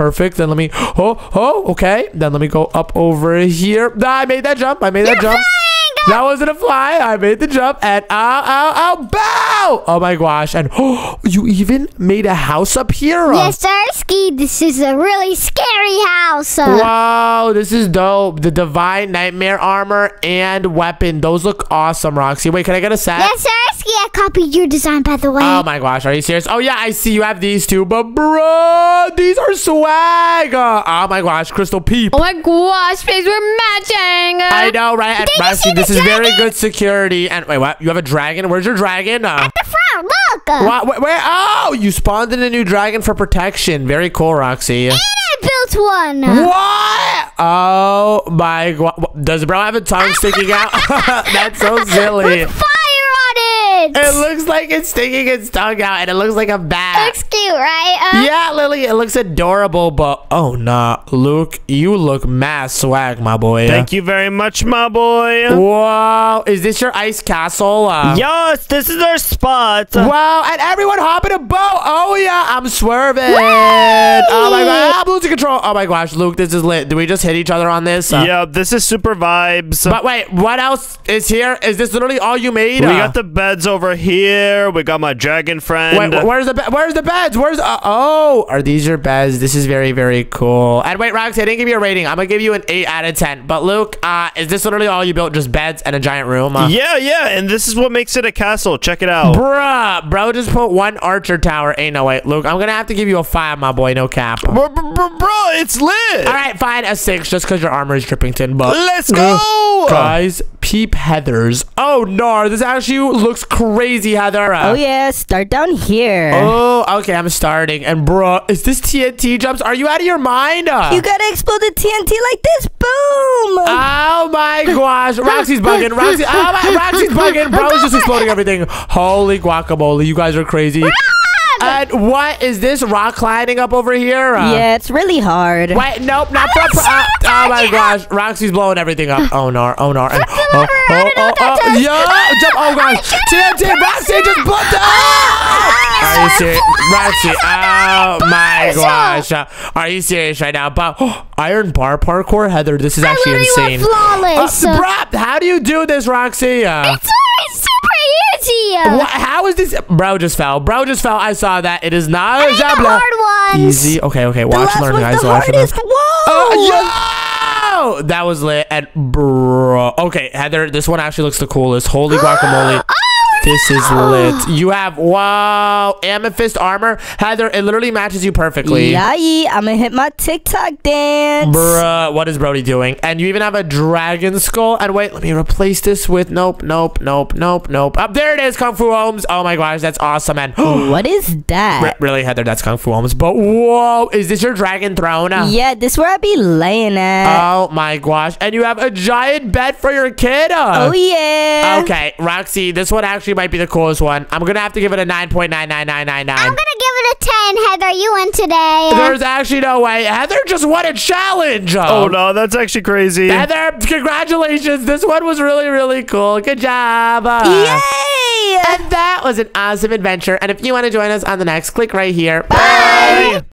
Perfect. Then let me oh oh okay. Then let me go up over here. Ah, I made that jump. I made that jump. flying. That wasn't a fly. I made the jump and ow ow ow bow. Oh my gosh. And oh, <gasps> you even made a house up here? Yes, Sirski. This is a really scary house. Uh, Wow, this is dope. The Divine Nightmare armor and weapon. Those look awesome, Roxy. Wait, can I get a set? Yes, Sirski. I copied your design, by the way. Oh my gosh, are you serious? Oh yeah, I see you have these two, but bro, these are swag. Uh, oh my gosh, Crystal Peep. Oh my gosh, please, we're matching. I know, right? Did you Roxy, see the this is very good security. And wait, what? You have a dragon? Where's your dragon? Uh, the front, look. What, wait, wait, oh, you spawned in a new dragon for protection. Very cool, Roxy. And I built one. What? Oh my god. Does bro have a tongue sticking out? <laughs> That's so <laughs> silly. Fire it. It looks like it's sticking its tongue out and it looks like a bat. It looks cute, right? Uh, Yeah, Lily, it looks adorable, but oh nah. Luke, you look mad swag, my boy. Thank you very much, my boy. Wow, is this your ice castle? Uh, Yes, this is our spot. Wow, and everyone hop in a boat. Oh yeah, I'm swerving. Oh my god, I'm losing control. Oh my gosh, Luke, this is lit. Do we just hit each other on this? Uh, Yeah, this is super vibes. But wait, what else is here? Is this literally all you made? we Uh, got the beds over here. We got my dragon friend. Wait, where's the where's the beds? Where's uh, oh? Are these your beds? This is very very cool. And wait, Roxy, I didn't give you a rating. I'm gonna give you an eight out of ten. But Luke, uh, is this literally all you built? Just beds and a giant room? Uh, yeah, yeah, and this is what makes it a castle. Check it out. Bruh, bro, just put one archer tower. Ain't no way. Luke, I'm gonna have to give you a five, my boy. No cap. Bro, bro, bro, it's lit. All right, fine, a six, just because your armor is Drippington. But Let's go. <laughs> guys, peep Heather's. Oh no, this actually looks crazy, Heather. Oh yeah, start down here. Oh, okay, I'm starting. And bro, is this TNT jumps? Are you out of your mind? You gotta explode the TNT like this. Boom! Oh my gosh, Roxy's bugging. Roxy, oh my, Roxy's bugging. Bro is just exploding everything. Holy guacamole, you guys are crazy. And what is this rock climbing up over here? Uh, yeah, it's really hard. Wait, nope, not for. Uh, oh my gosh, Roxy's blowing everything up. Oh no, oh no. And, oh, oh, oh, oh, yeah, jump. Oh gosh, TNT, Roxy just blew up. Are you serious? Roxy, oh my gosh. Uh, Are you serious right now? But <gasps> iron bar parkour, Heather, this is actually literally insane. went flawless. Uh, bruh, how do you do this, Roxy? Uh, It's literally what, how is this? Bro just fell. Bro just fell. I saw that. It is not the Jabla. hard ones. Easy. Okay, okay. Watch learn, guys. Watch learn. Whoa! Oh, yo! That was lit. And bro. Okay, Heather, this one actually looks the coolest. Holy <gasps> guacamole. Oh, This is lit. <gasps> You have wow amethyst armor, Heather. It literally matches you perfectly. Yay, I'm gonna hit my TikTok dance. Bruh, what is Brody doing? And you even have a dragon skull. And wait, let me replace this with nope, nope, nope, nope, nope. Up there it is, Kung Fu Omz. Oh my gosh, that's awesome, man. <gasps> <gasps> What is Re- that? really, Heather, that's Kung Fu Omz. But whoa, is this your dragon throne? Yeah, this where I be laying at. Oh my gosh. And you have a giant bed for your kid? oh yeah. Okay, Roxy, this one actually might be the coolest one. I'm gonna have to give it a 9.99999. I'm gonna give it a 10, Heather. You win today. There's actually no way. Heather just won a challenge. Oh no, that's actually crazy. Heather, congratulations. This one was really, really cool. Good job. Yay! And that was an awesome adventure. And if you want to join us on the next, click right here. Bye.